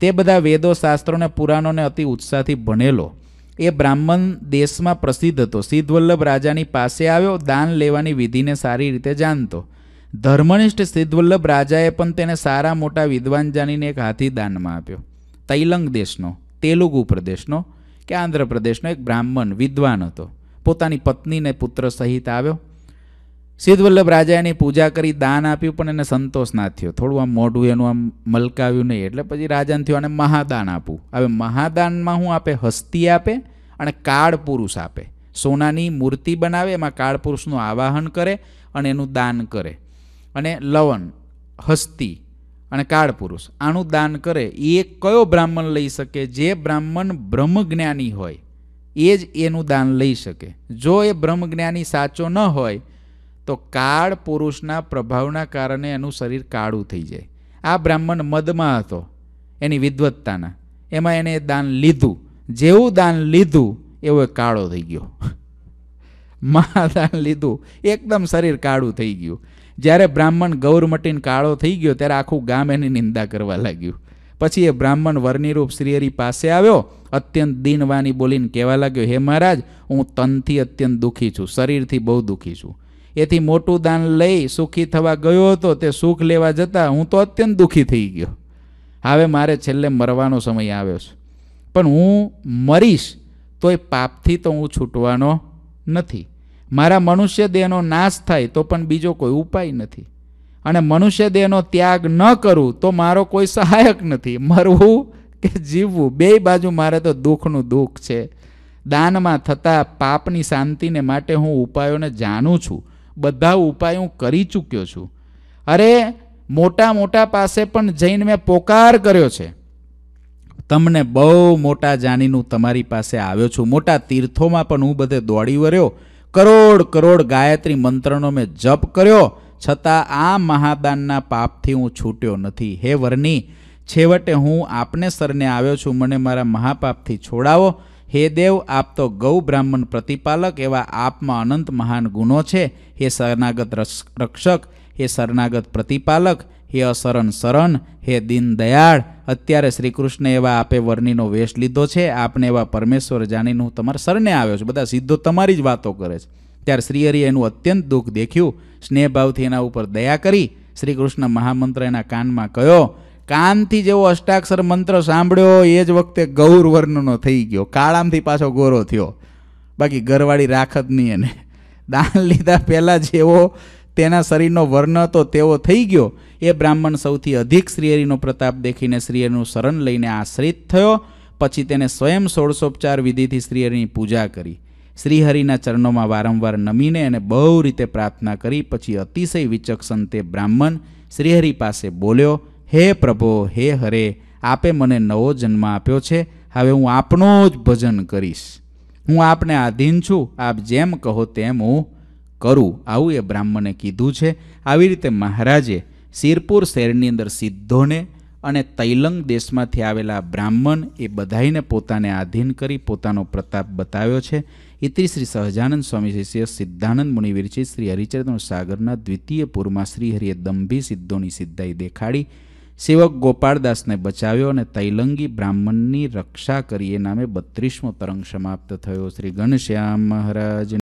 તે બધા વેદો શાસ્ત્રોને પુરાણોને અતિ ઉત્સાહથી ભણેલો. એ બ્રાહ્મણ દેશમાં પ્રસિદ્ધ હતો. સિદ્ધવલ્લભ રાજાની પાસે આવ્યો, દાન લેવાની વિધિને સારી રીતે જાણતો. ધર્મનિષ્ઠ સિદ્ધવલ્લભ રાજાએ પણ તેને સારા મોટા વિદ્વાન જાણીને એક હાથી દાનમાં આપ્યો. તૈલંગ દેશનો, તેલુગુ પ્રદેશનો કે આંધ્રપ્રદેશનો એક બ્રાહ્મણ વિદ્વાન હતો. પોતાની પત્નીને પુત્ર સહિત આવ્યો. સિદ્ધવલ્લભ રાજાએ એની પૂજા કરી, દાન આપ્યું, પણ એને સંતોષ ના થયો. થોડું આમ મોઢું એનું આમ મલકાવ્યું નહીં, એટલે પછી રાજાને થયું અને મહાદાન આપું હવે મહાદાનમાં હું આપે હસ્તી આપે અને કાળ પુરુષ આપે. સોનાની મૂર્તિ બનાવે, એમાં કાળ પુરુષનું આવાહન કરે અને એનું દાન કરે. અને લવણ, હસ્તી અને કાળ પુરુષ. આનું દાન કરે. એ કયો બ્રાહ્મણ લઈ શકે? જે બ્રાહ્મણ બ્રહ્મજ્ઞાની હોય, એ જ એનું દાન લઈ શકે. જો એ બ્રહ્મજ્ઞાની સાચો ન હોય, તો કાળ પુરુષના પ્રભાવના કારણે એનું શરીર કાળું થઈ જાય. આ બ્રાહ્મણ મદમાં હતો, એની વિદવત્તાના. એમાં એને દાન લીધું. જેવું દાન લીધું, એવો કાળો થઈ ગયો. મહાદાન લીધું. એકદમ શરીર કાળું થઈ ગયું. જ્યારે બ્રાહ્મણ ગૌર મટીને કાળો થઈ ગયો ત્યારે આખું ગામ એની નિંદા કરવા લાગ્યું. પછી એ બ્રાહ્મણ વર્ણિરૂપ શ્રીહરિ પાસે આવ્યો, અત્યંત દીનવાની બોલીને કહેવા લાગ્યો, હે મહારાજ, હું તનથી અત્યંત દુઃખી છું, શરીરથી બહુ દુઃખી છું. એથી મોટું દાન લઈ સુખી થવા ગયો હતો, તે સુખ લેવા જતાં હું તો અત્યંત દુઃખી થઈ ગયો. હવે મારે છેલ્લે મરવાનો સમય આવ્યો છે. પણ હું મરીશ તો એ પાપથી તો હું છૂટવાનો નથી. મારા મનુષ્ય દેહનો નાશ થાય તો પણ બીજો કોઈ ઉપાય નથી. અને મનુષ્ય દેહનો ત્યાગ ન કરું તો મારો કોઈ સહાયક નથી. મરવું કે જીવવું, બે બાજુ મારે તો દુઃખનું દુઃખ છે. દાનમાં થતા પાપની શાંતિને માટે હું ઉપાયોને જાણું છું. બધા ઉપાય હું કરી ચૂક્યો છું. અરે, મોટા મોટા પાસે પણ જઈને મેં પોકાર કર્યો છે. તમને બહુ મોટા જાણીનું તમારી પાસે આવ્યો છું. મોટા તીર્થોમાં પણ હું બધે દોડી વર્યો કરોડ કરોડ ગાયત્રી મંત્રનો મેં જપ કર્યો, છતાં આ મહાદાનના પાપથી હું છૂટ્યો નથી. હે વરની, છેવટે હું આપને સરને આવ્યો છું, મને મારા મહાપાપથી છોડાવો. હે દેવ, આપ તો ગૌ બ્રાહ્મણ પ્રતિપાલક, એવા આપમાં અનંત મહાન ગુણો છે. હે શરણાગત રક્ષ- રક્ષક, હે શરણાગત પ્રતિપાલક હે અસરણ શરણ, હે દીનદયાળ અત્યારે શ્રી કૃષ્ણ એવા આપે વર્ણિનો વેશ લીધો છે. આપને એવા પરમેશ્વર જાણીને હું તમારા શરણે આવ્યો છું. બધા સીધો તમારી જ વાતો કરે છે. ત્યારે શ્રીહરિએ એનું અત્યંત દુઃખ દેખ્યું. સ્નેહભાવથી એના ઉપર દયા કરી. શ્રી કૃષ્ણ મહામંત્ર એના કાનમાં કયો, કાનથી જેવો અષ્ટાક્ષર મંત્ર સાંભળ્યો, એ જ વખતે ગૌર વર્ણનો થઈ ગયો. કાળામથી પાછો ગોરો થયો. બાકી ઘરવાળી રાખત નહીં એને. દાન લીધા પહેલાં જેવો તેના શરીરનો વર્ણ તો તેવો થઈ ગયો. એ બ્રાહ્મણ સૌથી અધિક શ્રીહરિનો પ્રતાપ દેખીને શ્રીહરિનું શરણ લઈને આશ્રિત થયો. પછી તેને સ્વયં ષોડશોપચાર વિધિથી શ્રીહરિની પૂજા કરી. શ્રીહરિના ચરણોમાં વારંવાર નમીને અને બહુ રીતે પ્રાર્થના કરી. પછી અતિશય વિચક્ષણ તે બ્રાહ્મણ શ્રીહરિ પાસે બોલ્યો, હે પ્રભો, હે હરે, આપે મને નવો જન્મ આપ્યો છે. હવે હું આપનો જ ભજન કરીશ. હું આપને આધીન છું. આપ જેમ કહો તેમ હું કરું આવું એ બ્રાહ્મણે કીધું છે. આવી રીતે મહારાજે શિરપુર શહેરની અંદર સિદ્ધોને અને તૈલંગ દેશમાંથી આવેલા બ્રાહ્મણ એ બધાઈને પોતાને આધીન કરી પોતાનો પ્રતાપ બતાવ્યો છે. ઇતિ શ્રી સહજાનંદ સ્વામી શિષ્ય સિદ્ધાનંદ મુનિ વિરચિત શ્રી હરિચરિત્ર સાગરના દ્વિતીય પૂરમાં શ્રી હરિએ દંભી સિદ્ધોની સિદ્ધાઈ દેખાડી. સેવક ગોપાળદાસને બચાવ્યો અને તૈલંગી બ્રાહ્મણની રક્ષા કરી એ નામે બત્રીસમો તરંગ સમાપ્ત થયો. શ્રી ઘનશ્યામ મહારાજ